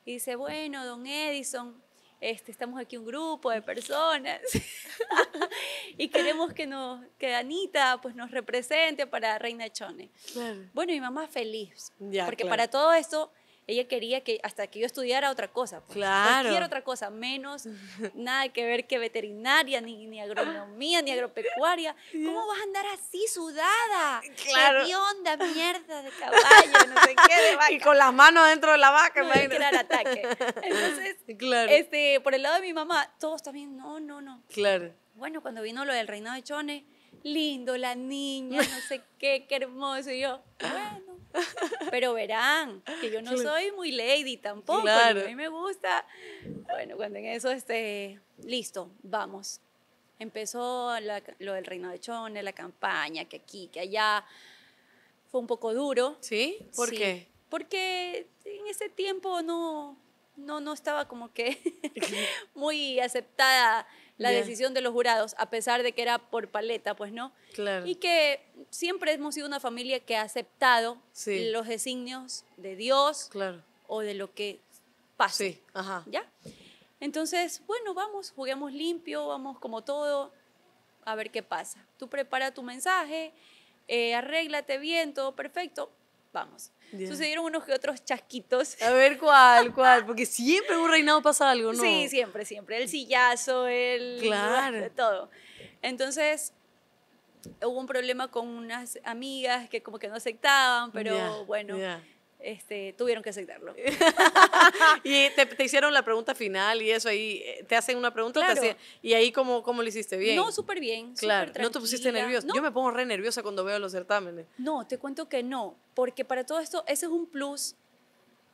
y dice, bueno, don Edison, este, estamos aquí un grupo de personas y queremos que, nos, que Anita pues, nos represente para Reina Chone. Claro. Bueno, mi mamá feliz, Ya, porque claro. para todo esto ella quería que hasta que yo estudiara otra cosa, pues, Claro. cualquier otra cosa, menos nada que ver que veterinaria, ni, ni agronomía, ni agropecuaria. ¿Cómo vas a andar así sudada? Claro. Hedionda, mierda de caballo, no sé qué, de vaca. Y con las manos dentro de la vaca, No, dar ataque. Entonces, Claro. este, por el lado de mi mamá, todos también, no, no, no. Claro. Bueno, cuando vino lo del reinado de Chone, lindo, la niña, no sé qué, qué hermoso. Y yo, bueno. Pero verán que yo no soy muy lady tampoco. Claro. A mí me gusta. Bueno, cuando en eso, este, listo, vamos. Empezó la- lo del reinado de Chone, la campaña, que aquí, que allá. Fue un poco duro. ¿Sí? ¿Por Sí, qué? Porque en ese tiempo no, no, no estaba como que muy aceptada la decisión de los jurados, a pesar de que era por paleta, pues no. Claro. Y que siempre hemos sido una familia que ha aceptado Sí. los designios de Dios Claro. o de lo que pase. Sí, ajá. ¿Ya? Entonces, bueno, vamos, juguemos limpio, vamos como todo, a ver qué pasa. Tú prepara tu mensaje, eh, arréglate bien, todo perfecto, vamos. Sucedieron unos que otros chasquitos. A ver cuál, cuál. Porque siempre en un reinado pasa algo, ¿no? Sí, siempre, siempre. El sillazo, el... Claro. todo. Entonces, hubo un problema con unas amigas que como que no aceptaban, pero bueno. Este, tuvieron que aceptarlo. Y te, te hicieron la pregunta final y eso ahí, eh, te hacen una pregunta te Claro. y ahí cómo, cómo lo hiciste bien. No, súper bien. Claro, súper no te pusiste nerviosa. No, Yo me pongo re nerviosa cuando veo los certámenes. No, te cuento que no, porque para todo esto, ese es un plus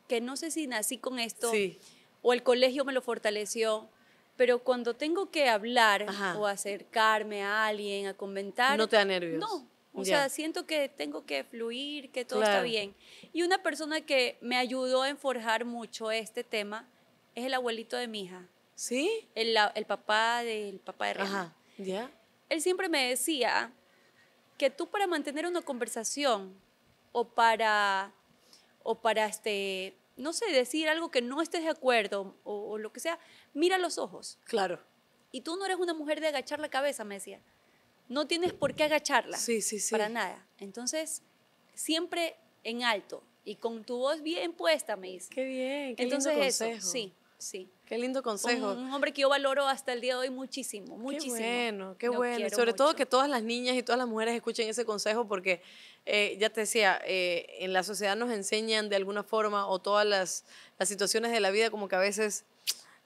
que no sé si nací con esto Sí. o el colegio me lo fortaleció, pero cuando tengo que hablar Ajá. o acercarme a alguien, a comentar, No te da nervios. No, o Ya. sea, siento que tengo que fluir, que todo está Claro. bien. Y una persona que me ayudó a enforjar mucho este tema es el abuelito de mi hija, ¿Sí? el, el papá del papá de Rema Ajá. ¿Ya? él siempre me decía que tú para mantener una conversación o para, o para este, no sé, decir algo que no estés de acuerdo o, o lo que sea, mira los ojos. Claro. Y tú no eres una mujer de agachar la cabeza, me decía. No tienes por qué agacharla. Sí, sí, sí. Para nada. Entonces, siempre en alto y con tu voz bien puesta, me dice. Qué bien, qué Entonces, lindo eso, consejo. sí, sí. Qué lindo consejo. Un, un hombre que yo valoro hasta el día de hoy muchísimo, Qué muchísimo. bueno, qué Lo bueno. Sobre todo que todas las niñas y todas las mujeres escuchen ese consejo porque, eh, ya te decía, eh, en la sociedad nos enseñan de alguna forma o todas las, las situaciones de la vida como que a veces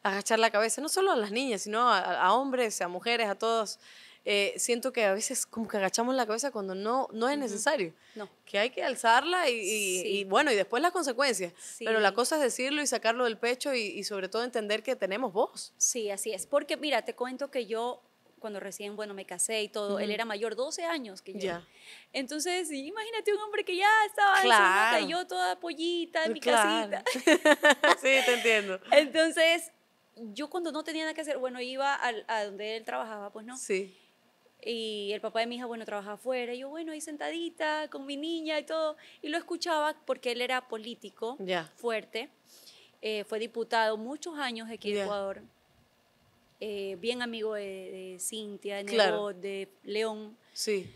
agachar la cabeza, no solo a las niñas, sino a, a hombres, a mujeres, a todos. Eh, siento que a veces como que agachamos la cabeza cuando no, no es necesario. No. Que hay que alzarla y, y- Sí. y bueno, y después las consecuencias. Sí. Pero la cosa es decirlo y sacarlo del pecho y, y sobre todo entender que tenemos voz. Sí, así es. Porque mira, te cuento que yo, cuando recién, bueno, me casé y todo, él era mayor 12 años que yo. Ya. Entonces, imagínate un hombre que ya estaba en su Claro. y yo toda pollita en mi Claro. casita. sí, te entiendo. Entonces, yo cuando no tenía nada que hacer, bueno, iba al- a donde él trabajaba, pues no. Sí. Y el papá de mi hija, bueno, trabajaba afuera. Y yo, bueno, ahí sentadita con mi niña y todo. Y lo escuchaba porque él era político fuerte. Eh, fue diputado muchos años aquí en. Ecuador. Eh, bien amigo de, de Cintia, de Claro. De León. Sí.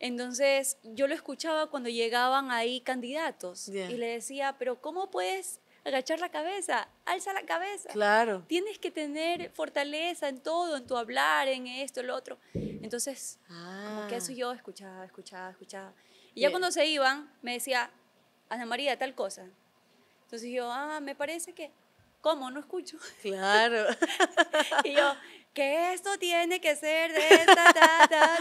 Entonces, yo lo escuchaba cuando llegaban ahí candidatos. Y le decía, pero ¿cómo puedes agachar la cabeza? Alza la cabeza. Claro. Tienes que tener fortaleza en todo, en tu hablar, en esto, lo otro. Entonces, como que eso yo escuchaba, escuchaba, escuchaba. Y ya cuando se iban, me decía, Ana María, tal cosa. Entonces yo, ah, me parece que, ¿cómo? No escucho. Claro. y yo, que esto tiene que ser de esta, ta, ta.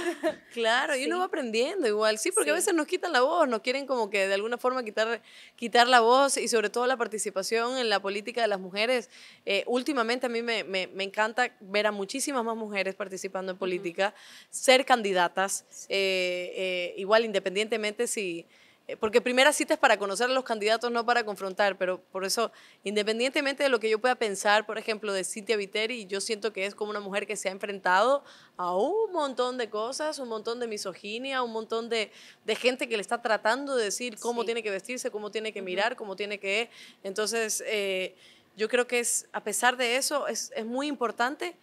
Claro, y uno va aprendiendo igual. Sí, porque a veces nos quitan la voz, nos quieren como que de alguna forma quitar, quitar la voz y sobre todo la participación en la política de las mujeres. Eh, últimamente a mí me, me- me encanta ver a muchísimas más mujeres participando en política, ser candidatas, eh, eh, igual independientemente si... eh, Porque primera cita es para conocer a los candidatos, no para confrontar, pero por eso, independientemente de lo que yo pueda pensar, por ejemplo, de Cintia Viteri, yo siento que es como una mujer que se ha enfrentado a un montón de cosas, un montón de misoginia, un montón de, de gente que le está tratando de decir cómo Sí. tiene que vestirse, cómo tiene que mirar, cómo tiene que... Entonces, eh, yo creo que es, a pesar de eso, es, es muy importante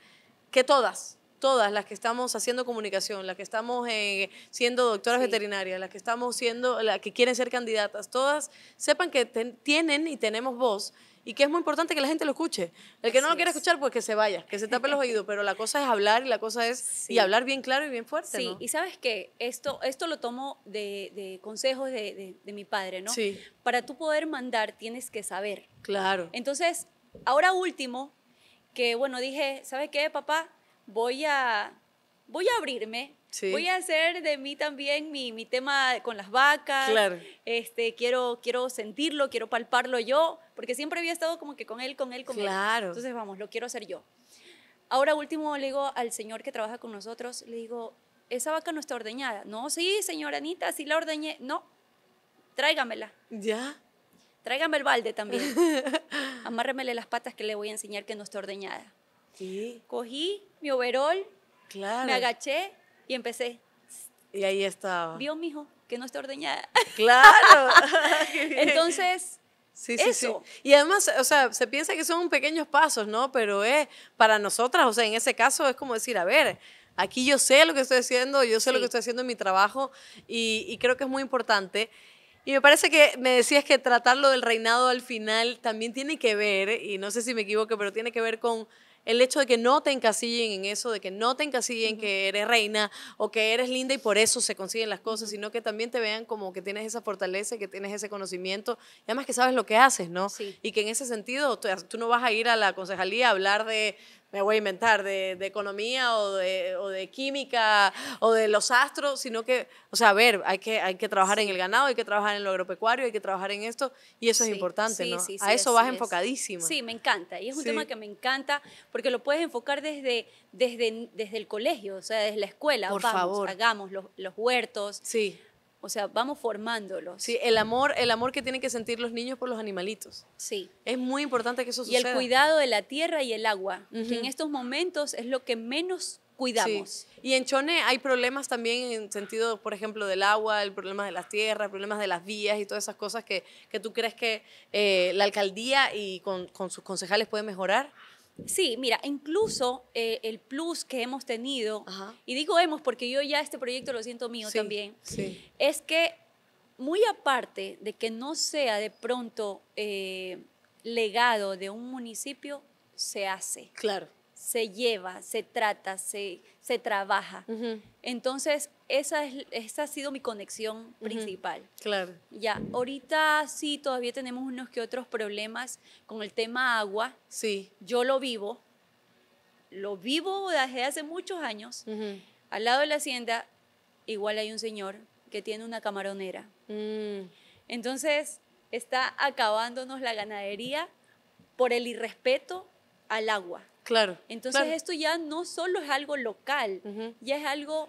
que todas, todas las que estamos haciendo comunicación, las que estamos eh, siendo doctoras Sí. veterinarias, las que estamos siendo, las que quieren ser candidatas, todas sepan que ten- tienen y tenemos voz y que es muy importante que la gente lo escuche. El que no lo Así quiera es. escuchar, pues que se vaya, que se tape los oídos, pero la cosa es hablar y la cosa es y Sí. hablar bien claro y bien fuerte, Sí, ¿no? y sabes que esto, esto lo tomo de, de consejos de, de- de mi padre, ¿no? Sí. Para tú poder mandar tienes que saber. Claro. Entonces, ahora último, que bueno, dije, ¿sabes qué, papá? Voy a, voy a abrirme. Sí. Voy a hacer de mí también mi, mi tema con las vacas. Claro. Este, quiero, quiero sentirlo, quiero palparlo yo, porque siempre había estado como que con él, con él, con Claro. él. Entonces, vamos, lo quiero hacer yo. Ahora último le digo al señor que trabaja con nosotros, le digo, esa vaca no está ordeñada. No, sí, señora Anita, sí la ordeñé. No, tráigamela. ¿Ya? Tráigame el balde también. Amárremele las patas que le voy a enseñar que no está ordeñada. Sí, Cogí mi overol, claro. me agaché y empecé. Y ahí estaba. Vio, mijo, que no está ordeñada. Claro. Entonces, Sí, sí, Eso. sí. Y además, o sea, se piensa que son pequeños pasos, ¿no? Pero es para nosotras, o sea, en ese caso es como decir, a ver, aquí yo sé lo que estoy haciendo, yo sé lo Sí. que estoy haciendo en mi trabajo y, y creo que es muy importante. Y me parece que me decías que tratar lo del reinado al final también tiene que ver, y no sé si me equivoco, pero tiene que ver con el hecho de que no te encasillen en eso, de que no te encasillen que eres reina o que eres linda y por eso se consiguen las cosas, sino que también te vean como que tienes esa fortaleza, que tienes ese conocimiento y además que sabes lo que haces, ¿no? Sí. Y que en ese sentido tú, tú no vas a ir a la concejalía a hablar de, me voy a inventar, de, de economía o de, o de química o de los astros, sino que, o sea, a ver, hay que, hay que trabajar en el ganado, hay que trabajar en lo agropecuario, hay que trabajar en esto y eso es importante, sí, ¿no? sí, a eso vas es. enfocadísima. Sí, me encanta. Y es un tema que me encanta porque lo puedes enfocar desde, desde, desde el colegio, o sea, desde la escuela. Por vamos, favor. hagamos los, los huertos. Sí. O sea, vamos formándolos. Sí, el amor, el amor que tienen que sentir los niños por los animalitos. Sí. Es muy importante que eso Y el suceda. cuidado de la tierra y el agua, que en estos momentos es lo que menos cuidamos. Sí. Y en Chone hay problemas también en sentido, por ejemplo, del agua, el problema de las tierras, problemas de las vías y todas esas cosas que, que tú crees que eh, la alcaldía y con, con sus concejales puede mejorar. Sí, mira, incluso eh, el plus que hemos tenido, Ajá. y digo hemos porque yo ya este proyecto lo siento mío Sí, también, sí. es que muy aparte de que no sea de pronto eh, legado de un municipio, se hace, Claro. se lleva, se trata, se, se trabaja. Entonces, esa, es, esa ha sido mi conexión principal. Claro. Ya, ahorita sí, todavía tenemos unos que otros problemas con el tema agua. Sí. Yo lo vivo, lo vivo desde hace muchos años. Al lado de la hacienda, igual hay un señor que tiene una camaronera. Mm, Entonces, está acabándonos la ganadería por el irrespeto al agua. Claro. Entonces, claro. esto ya no solo es algo local, Ujú. ya es algo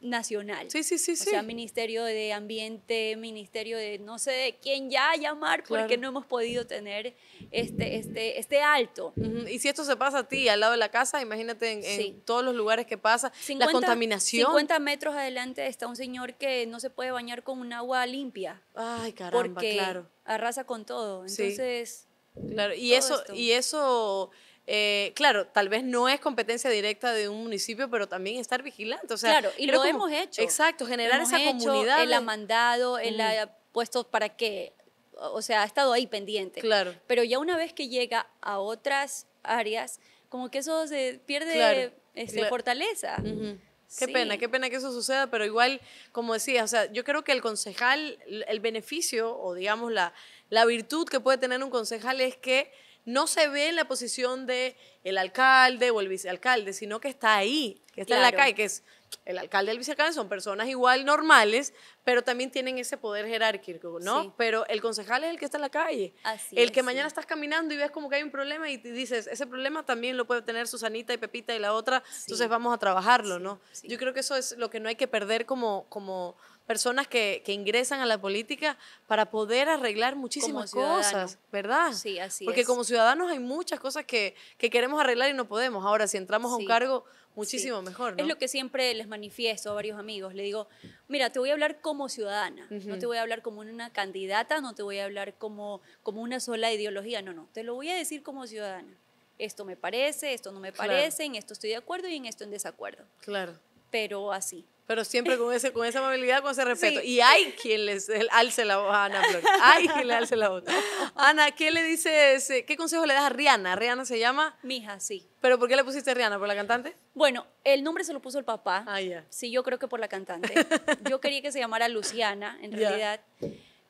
nacional. Sí, sí, sí, O sí. sea, Ministerio de Ambiente, Ministerio de no sé de quién ya llamar porque Claro. no hemos podido tener este, este, este alto. Ujú, Y si esto se pasa a ti, al lado de la casa, imagínate en, en Sí. todos los lugares que pasa, la contaminación. 50 metros adelante está un señor que no se puede bañar con un agua limpia Ay, caramba, porque claro. arrasa con todo. Sí. Entonces, Claro, y eso, esto. y eso eh, claro, tal vez no es competencia directa de un municipio, pero también estar vigilante. O sea, claro, y lo como- hemos hecho. Exacto, generar Hemos esa hecho, comunidad. Él ha mandado, él ha puesto para que, o sea, ha estado ahí pendiente. Claro. Pero ya una vez que llega a otras áreas, como que eso se pierde Claro. este, fortaleza. Qué Sí. pena, qué pena que eso suceda, pero igual, como decía, o sea, yo creo que el concejal, el beneficio o digamos la, la virtud que puede tener un concejal es que no se ve en la posición de el alcalde o el vicealcalde, sino que está ahí, que está en la calle, que es el alcalde y el vicealcalde son personas igual normales, pero también tienen ese poder jerárquico, ¿no? Sí. Pero el concejal es el que está en la calle. Así el es, que sí. mañana estás caminando y ves como que hay un problema y dices, ese problema también lo puede tener Susanita y Pepita y la otra, Sí. entonces vamos a trabajarlo, ¿no? Yo creo que eso es lo que no hay que perder como, como personas que, que ingresan a la política para poder arreglar muchísimas cosas, ¿verdad? Sí, así Porque es. como ciudadanos hay muchas cosas que, que queremos arreglar y no podemos. Ahora, si entramos a un cargo, muchísimo mejor, ¿no? Es lo que siempre les manifiesto a varios amigos. Le digo, mira, te voy a hablar como ciudadana, no te voy a hablar como una candidata, no te voy a hablar como, como una sola ideología, no, no, te lo voy a decir como ciudadana. Esto me parece, esto no me Claro. parece, en esto estoy de acuerdo y en esto en desacuerdo. Claro. Pero así. Pero siempre con, ese, con esa amabilidad, con ese respeto. Sí. Y hay quien les alce la voz a Ana Flores. Hay quien le alce la voz. Ana, ¿qué le dices? ¿Qué consejo le das a Rihanna? Rihanna se llama. Mija, sí. ¿Pero por qué le pusiste Rihanna? ¿Por la cantante? Bueno, el nombre se lo puso el papá. Ah, ya. Sí, yo creo que por la cantante. Yo quería que se llamara Luciana, en realidad.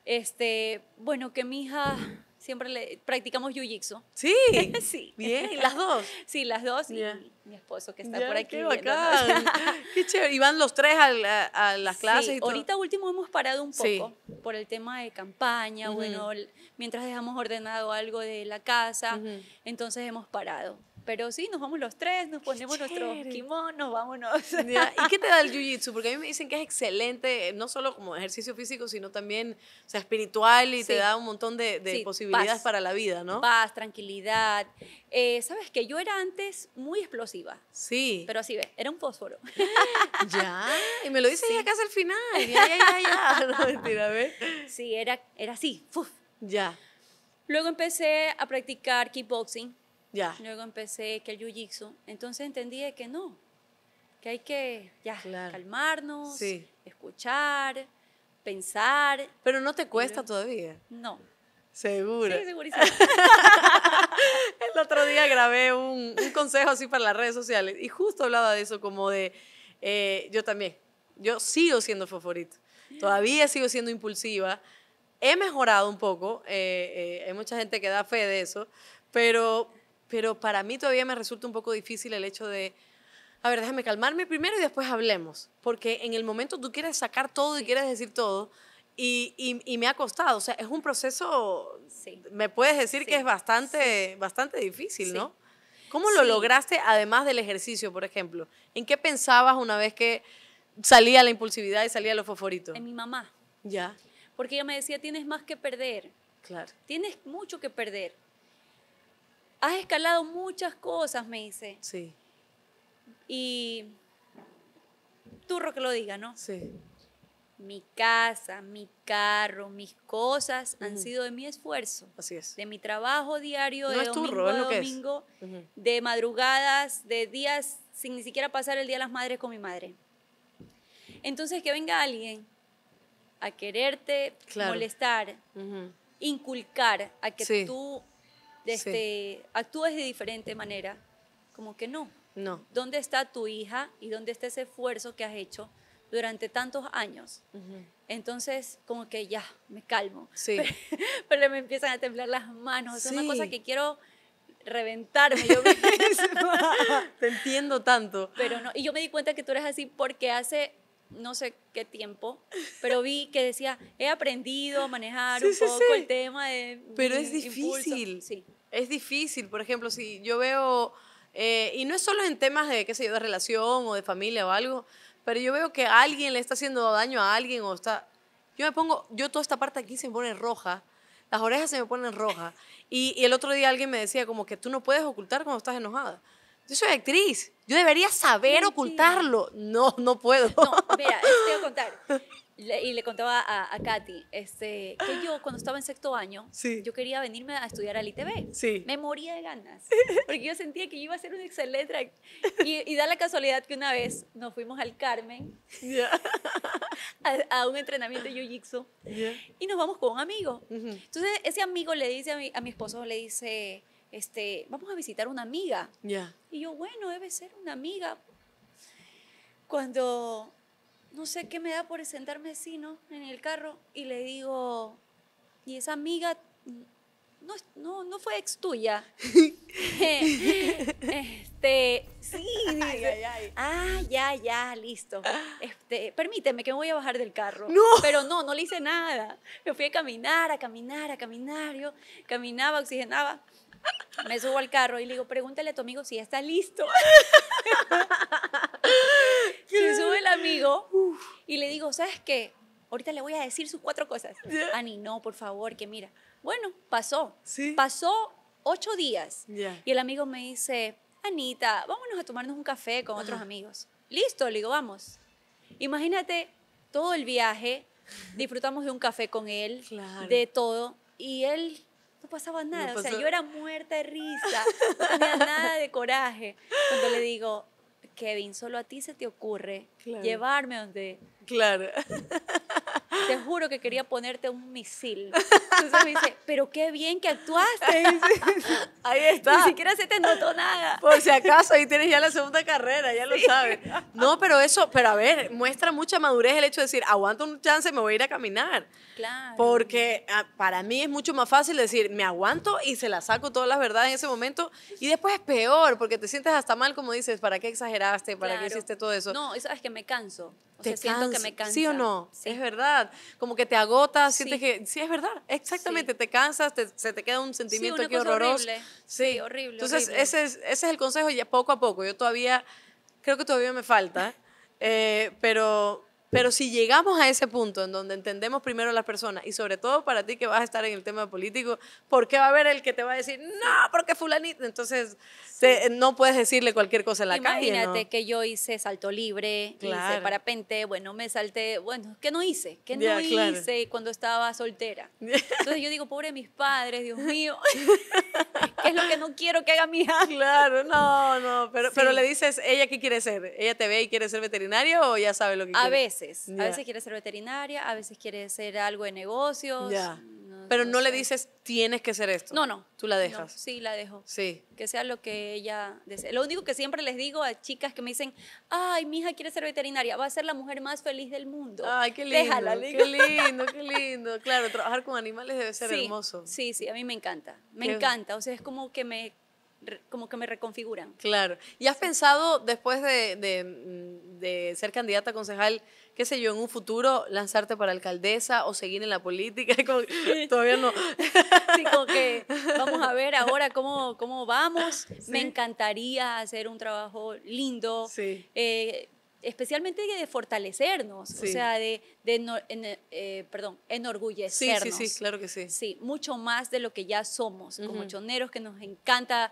Este, bueno, que mi hija siempre le practicamos jiu-jitsu. Sí. Sí. Bien, las dos. Sí, las dos y Ya. Mi esposo que está Ya, por aquí. Qué bacán. Qué chévere. Y van los tres a, a las clases Sí, y todo. ahorita último hemos parado un poco Sí. por el tema de campaña, Ujú. bueno, l- mientras dejamos ordenado algo de la casa, Ujú. entonces hemos parado. Pero sí, nos vamos los tres, nos ponemos nuestros kimonos, vámonos. Ya, ¿Y qué te da el jiu-jitsu? Porque a mí me dicen que es excelente, no solo como ejercicio físico, sino también o sea, espiritual y te Sí. da un montón de, de Sí, posibilidades paz. para la vida, ¿no? Paz, tranquilidad. Eh, Sabes que yo era antes muy explosiva, Sí. pero así ve, era un fósforo. ya. Y me lo dices ya casi al final. Ya, ya, ya, ya. No, mentira, a ver. sí, era, era así. ¡fuf! Ya, Luego empecé a practicar kickboxing, ya. luego empecé que el jiu-jitsu. Entonces entendí de que no, que hay que ya Claro. calmarnos, Sí. escuchar, pensar. Pero no te cuesta todavía. No. Seguro. Sí, segurísimo. El otro día grabé un, un consejo así para las redes sociales y justo hablaba de eso, como de, eh, yo también, yo sigo siendo favorito, todavía sigo siendo impulsiva, he mejorado un poco, eh, eh, hay mucha gente que da fe de eso, pero, pero para mí todavía me resulta un poco difícil el hecho de, a ver, déjame calmarme primero y después hablemos, porque en el momento tú quieres sacar todo y quieres decir todo. Y, y- y me ha costado, o sea, es un proceso Sí. me puedes decir que Sí, es bastante, bastante difícil, Sí. ¿no? ¿Cómo lo Sí. lograste además del ejercicio, por ejemplo? ¿En qué pensabas una vez que salía la impulsividad y salía los fosforitos? En mi mamá. Ya, Porque ella me decía, tienes más que perder, claro. tienes mucho que perder. Has escalado muchas cosas, me dice. Sí, Y turro que lo diga, ¿no? Sí. Mi casa, mi carro, mis cosas han sido de mi esfuerzo, Así es. de mi trabajo diario, No de es domingo turro, es a lo que es. domingo, de madrugadas, de días sin ni siquiera pasar el Día de las Madres con mi madre. Entonces, que venga alguien a quererte Claro. molestar, inculcar a que Sí. tú este, actúes de diferente manera, como que no. No. ¿Dónde está tu hija y dónde está ese esfuerzo que has hecho durante tantos años? Ujú. Entonces, como que ya, me calmo. Sí. Pero, pero me empiezan a temblar las manos. Es una cosa Sí. que quiero reventarme yo misma. Te entiendo tanto. Pero no, y yo me di cuenta que tú eres así porque hace no sé qué tiempo, pero vi que decía, he aprendido a manejar Sí, un sí, poco sí. el tema de... Pero es impulso". difícil. Sí. Es difícil, por ejemplo, si yo veo, eh, y no es solo en temas de, qué sé yo, de relación o de familia o algo, pero yo veo que alguien le está haciendo daño a alguien o está... Yo me pongo, yo toda esta parte aquí se me pone roja, las orejas se me ponen rojas, y, y el otro día alguien me decía como que tú no puedes ocultar cuando estás enojada. Yo soy actriz, yo debería saber Mentira. ocultarlo. No, no puedo. No, mira, te voy a contar. Le- y le contaba a, a Katy este, que yo cuando estaba en sexto año, Sí. yo quería venirme a estudiar al ITV. Sí. Me moría de ganas, porque yo sentía que yo iba a ser una excelente y, y da la casualidad que una vez nos fuimos al Carmen Ya. a, a un entrenamiento de Jiu-Jitsu Ya. y nos vamos con un amigo. Ujú. Entonces ese amigo le dice a mi, a mi esposo, le dice, este, vamos a visitar una amiga. Ya. Y yo, bueno, debe ser una amiga. Cuando no sé qué me da por sentarme así, ¿no? En el carro y le digo, y esa amiga no, no, no fue ex tuya. este, sí, dice. ay, ay. Ah, ya, ya, listo. Este, permíteme que me voy a bajar del carro. No. Pero no, no le hice nada. Me fui a caminar, a caminar, a caminar. Yo caminaba, oxigenaba. Me subo al carro y le digo, pregúntale a tu amigo si ya está listo. Se sube el amigo y le digo, ¿sabes qué? Ahorita le voy a decir sus cuatro cosas. Ya. Ani, no, por favor, que mira. Bueno, pasó. Sí. Pasó ocho días. Y el amigo me dice, Anita, vámonos a tomarnos un café con otros amigos. Listo, le digo, vamos. Imagínate todo el viaje, disfrutamos de un café con él, Claro. de todo, y él no pasaba nada. O sea, yo era muerta de risa, no tenía nada de coraje. Cuando le digo, Kevin, solo a ti se te ocurre Claro. llevarme donde Claro. Te juro que quería ponerte un misil. Entonces me dice, pero qué bien que actuaste. Ahí Ni está. siquiera se te notó nada. Por si acaso, ahí tienes ya la segunda carrera, ya lo sabes. No, pero eso, pero a ver, muestra mucha madurez el hecho de decir, aguanto un chance, me voy a ir a caminar. Claro. Porque ah, para mí es mucho más fácil decir, me aguanto y se la saco todas las verdades en ese momento. Y después es peor, porque te sientes hasta mal, como dices, ¿para qué exageraste? ¿Para qué Claro. hiciste todo eso? No, sabes que me canso. O te sea, siento que cansa, me cansa. ¿Sí o no? Sí. Es verdad. Como que te agotas, Sí. sientes que. Sí, es verdad. Exactamente. Sí. Te cansas, te- se te queda un sentimiento aquí horroroso. horrible. Sí. Sí, horrible, Entonces, horrible. Ese, es, ese es el consejo ya poco a poco. Yo todavía. Creo que todavía me falta. eh, pero. Pero si llegamos a ese punto en donde entendemos primero a las personas y sobre todo para ti que vas a estar en el tema político, ¿por qué va a haber el que te va a decir, no, porque fulanito? Entonces, te- no puedes decirle cualquier cosa en la calle. Imagínate ¿no? que yo hice salto libre, hice Claro. parapente, bueno, me salté, bueno, ¿qué no hice? ¿Qué no claro. hice cuando estaba soltera? Entonces yo digo, pobre mis padres, Dios mío, ¿qué es lo que no quiero que haga mi hija? Claro, no, no, pero, Sí. pero le dices, ¿ella qué quiere ser? ¿Ella te ve y quiere ser veterinario o ya sabe lo que A quiere? veces, A veces quiere ser veterinaria, a veces quiere ser algo de negocios. Pero no, le sé. dices, tienes que ser esto. No, no. Tú la no, dejas. sí, la dejo. Sí. Que sea lo que ella desee. Lo único que siempre les digo a chicas que me dicen, ay, mi hija quiere ser veterinaria, va a ser la mujer más feliz del mundo. Ay, qué lindo. Déjala, le qué lindo, qué lindo. Claro, trabajar con animales debe ser sí, hermoso. Sí, sí, a mí me encanta. Me Qué- encanta. O sea, es como que me, como que me reconfiguran. Claro. ¿Y has pensado después de, de, mm, de ser candidata a concejal, qué sé yo, en un futuro lanzarte para alcaldesa o seguir en la política? Como Todavía no. Sí, como que vamos a ver ahora cómo, cómo vamos. Me encantaría hacer un trabajo lindo. Sí. eh, especialmente de fortalecernos, o Sí. sea, de, de en- eh, perdón, Sí, enorgullecernos. sí, sí, claro que sí. Sí, mucho más de lo que ya somos, como choneros que nos encanta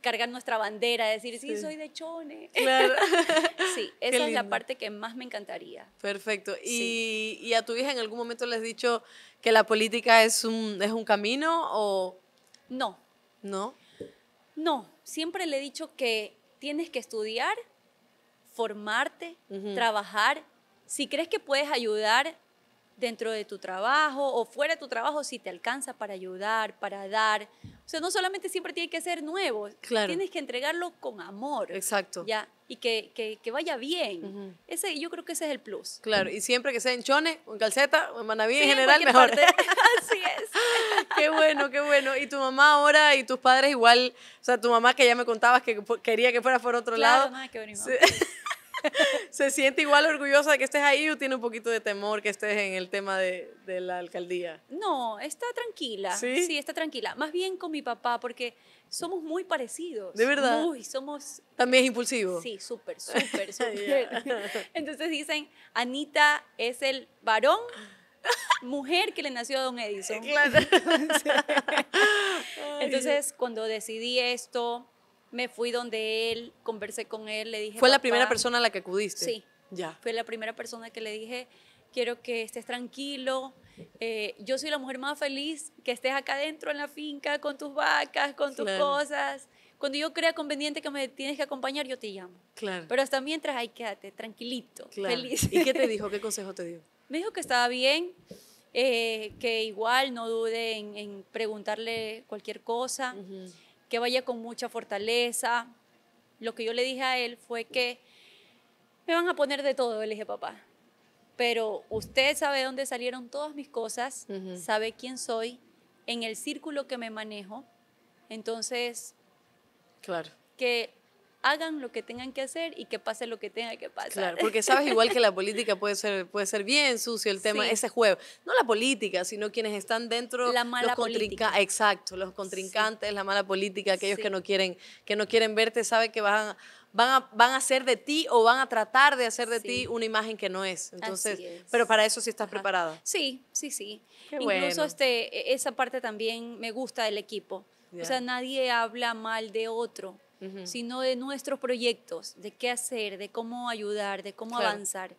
cargar nuestra bandera, decir, sí, soy de Chone. Claro. sí, esa es la parte que más me encantaría. Perfecto. ¿Y, ¿Y, a tu hija en algún momento le has dicho que la política es un, es un camino o...? No. ¿No? No, siempre le he dicho que tienes que estudiar, formarte, trabajar. Si crees que puedes ayudar dentro de tu trabajo o fuera de tu trabajo, si te alcanza para ayudar, para dar. O sea, no solamente siempre tiene que ser nuevo, claro. tienes que entregarlo con amor. Exacto. Ya, y que, que, que vaya bien. ese, yo creo que ese es el plus. Claro, y siempre que sea en chone, o en calceta, o en manaví en general, mejor. Así es. qué bueno, qué bueno. Y tu mamá ahora y tus padres igual, o sea, tu mamá que ya me contabas que quería que fuera por otro claro, lado. Nada que venir, ¿Se siente igual orgullosa de que estés ahí o tiene un poquito de temor que estés en el tema de, de la alcaldía? No, está tranquila. ¿Sí? Sí, está tranquila. Más bien con mi papá, porque somos muy parecidos. ¿De verdad? Uy, somos... ¿También es impulsivo? Sí, súper, súper, súper. Entonces dicen, Anita es el varón mujer que le nació a Don Edison. Claro. Entonces, cuando decidí esto, me fui donde él, conversé con él, le dije... ¿Fue la primera persona a la que acudiste? Sí. Ya. Fue la primera persona que le dije, quiero que estés tranquilo, eh, yo soy la mujer más feliz que estés acá adentro en la finca con tus vacas, con tus cosas. Cuando yo crea conveniente que me tienes que acompañar, yo te llamo. Claro. Pero hasta mientras, ahí quédate tranquilito, feliz. ¿Y qué te dijo? ¿Qué consejo te dio? Me dijo que estaba bien, eh, que igual no dude en, preguntarle cualquier cosa que vaya con mucha fortaleza. Lo que yo le dije a él fue que me van a poner de todo, le dije, papá. Pero usted sabe dónde salieron todas mis cosas, sabe quién soy, en el círculo que me manejo. Entonces, claro. que hagan lo que tengan que hacer y que pase lo que tenga que pasar. Claro, porque sabes igual que la política puede ser, puede ser bien sucio el tema, ese juego. No la política, sino quienes están dentro. La mala política. Exacto, los contrincantes, la mala política, aquellos que no quieren, que no quieren verte, saben que van a, van a, van a hacer de ti o van a tratar de hacer de ti una imagen que no es. Entonces, pero para eso sí estás preparada. Sí, sí, sí. Incluso este, e, esa parte también me gusta del equipo. O sea, nadie habla mal de otro sino de nuestros proyectos, de qué hacer, de cómo ayudar, de cómo avanzar.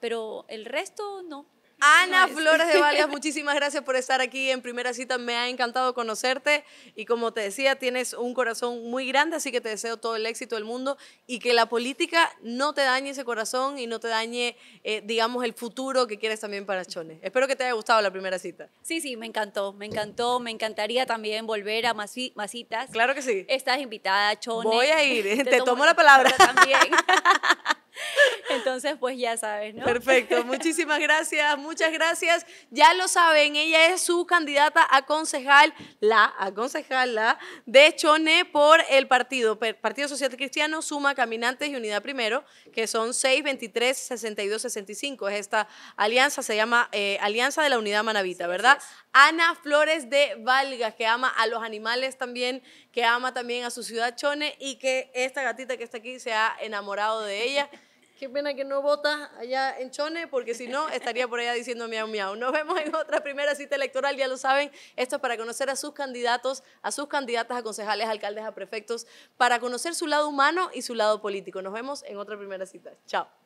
Pero el resto no. Ana Flores de Valias, muchísimas gracias por estar aquí en primera cita. Me ha encantado conocerte y como te decía, tienes un corazón muy grande, así que te deseo todo el éxito del mundo y que la política no te dañe ese corazón y no te dañe, eh, digamos, el futuro que quieres también para Chone. Espero que te haya gustado la primera cita. Sí, sí, me encantó, me encantó. Me encantaría también volver a más, citas. Claro que sí. Estás invitada, Chone. Voy a ir, te, te tomo la palabra. También. Entonces, pues ya sabes, ¿no? Perfecto, muchísimas gracias, muchas gracias. Ya lo saben, ella es su candidata a concejal, la, a concejala de Chone por el partido, Partido Social Cristiano, Suma Caminantes y Unidad Primero, que son 6, 23, 62, 65. Es esta alianza, se llama eh, Alianza de la Unidad Manavita, ¿verdad? Ana Flores de Valgas, que ama a los animales también, que ama también a su ciudad Chone y que esta gatita que está aquí se ha enamorado de ella. Qué pena que no vota allá en Chone, porque si no, estaría por allá diciendo miau miau. Nos vemos en otra primera cita electoral, ya lo saben. Esto es para conocer a sus candidatos, a sus candidatas a concejales, alcaldes, a prefectos, para conocer su lado humano y su lado político. Nos vemos en otra primera cita. Chao.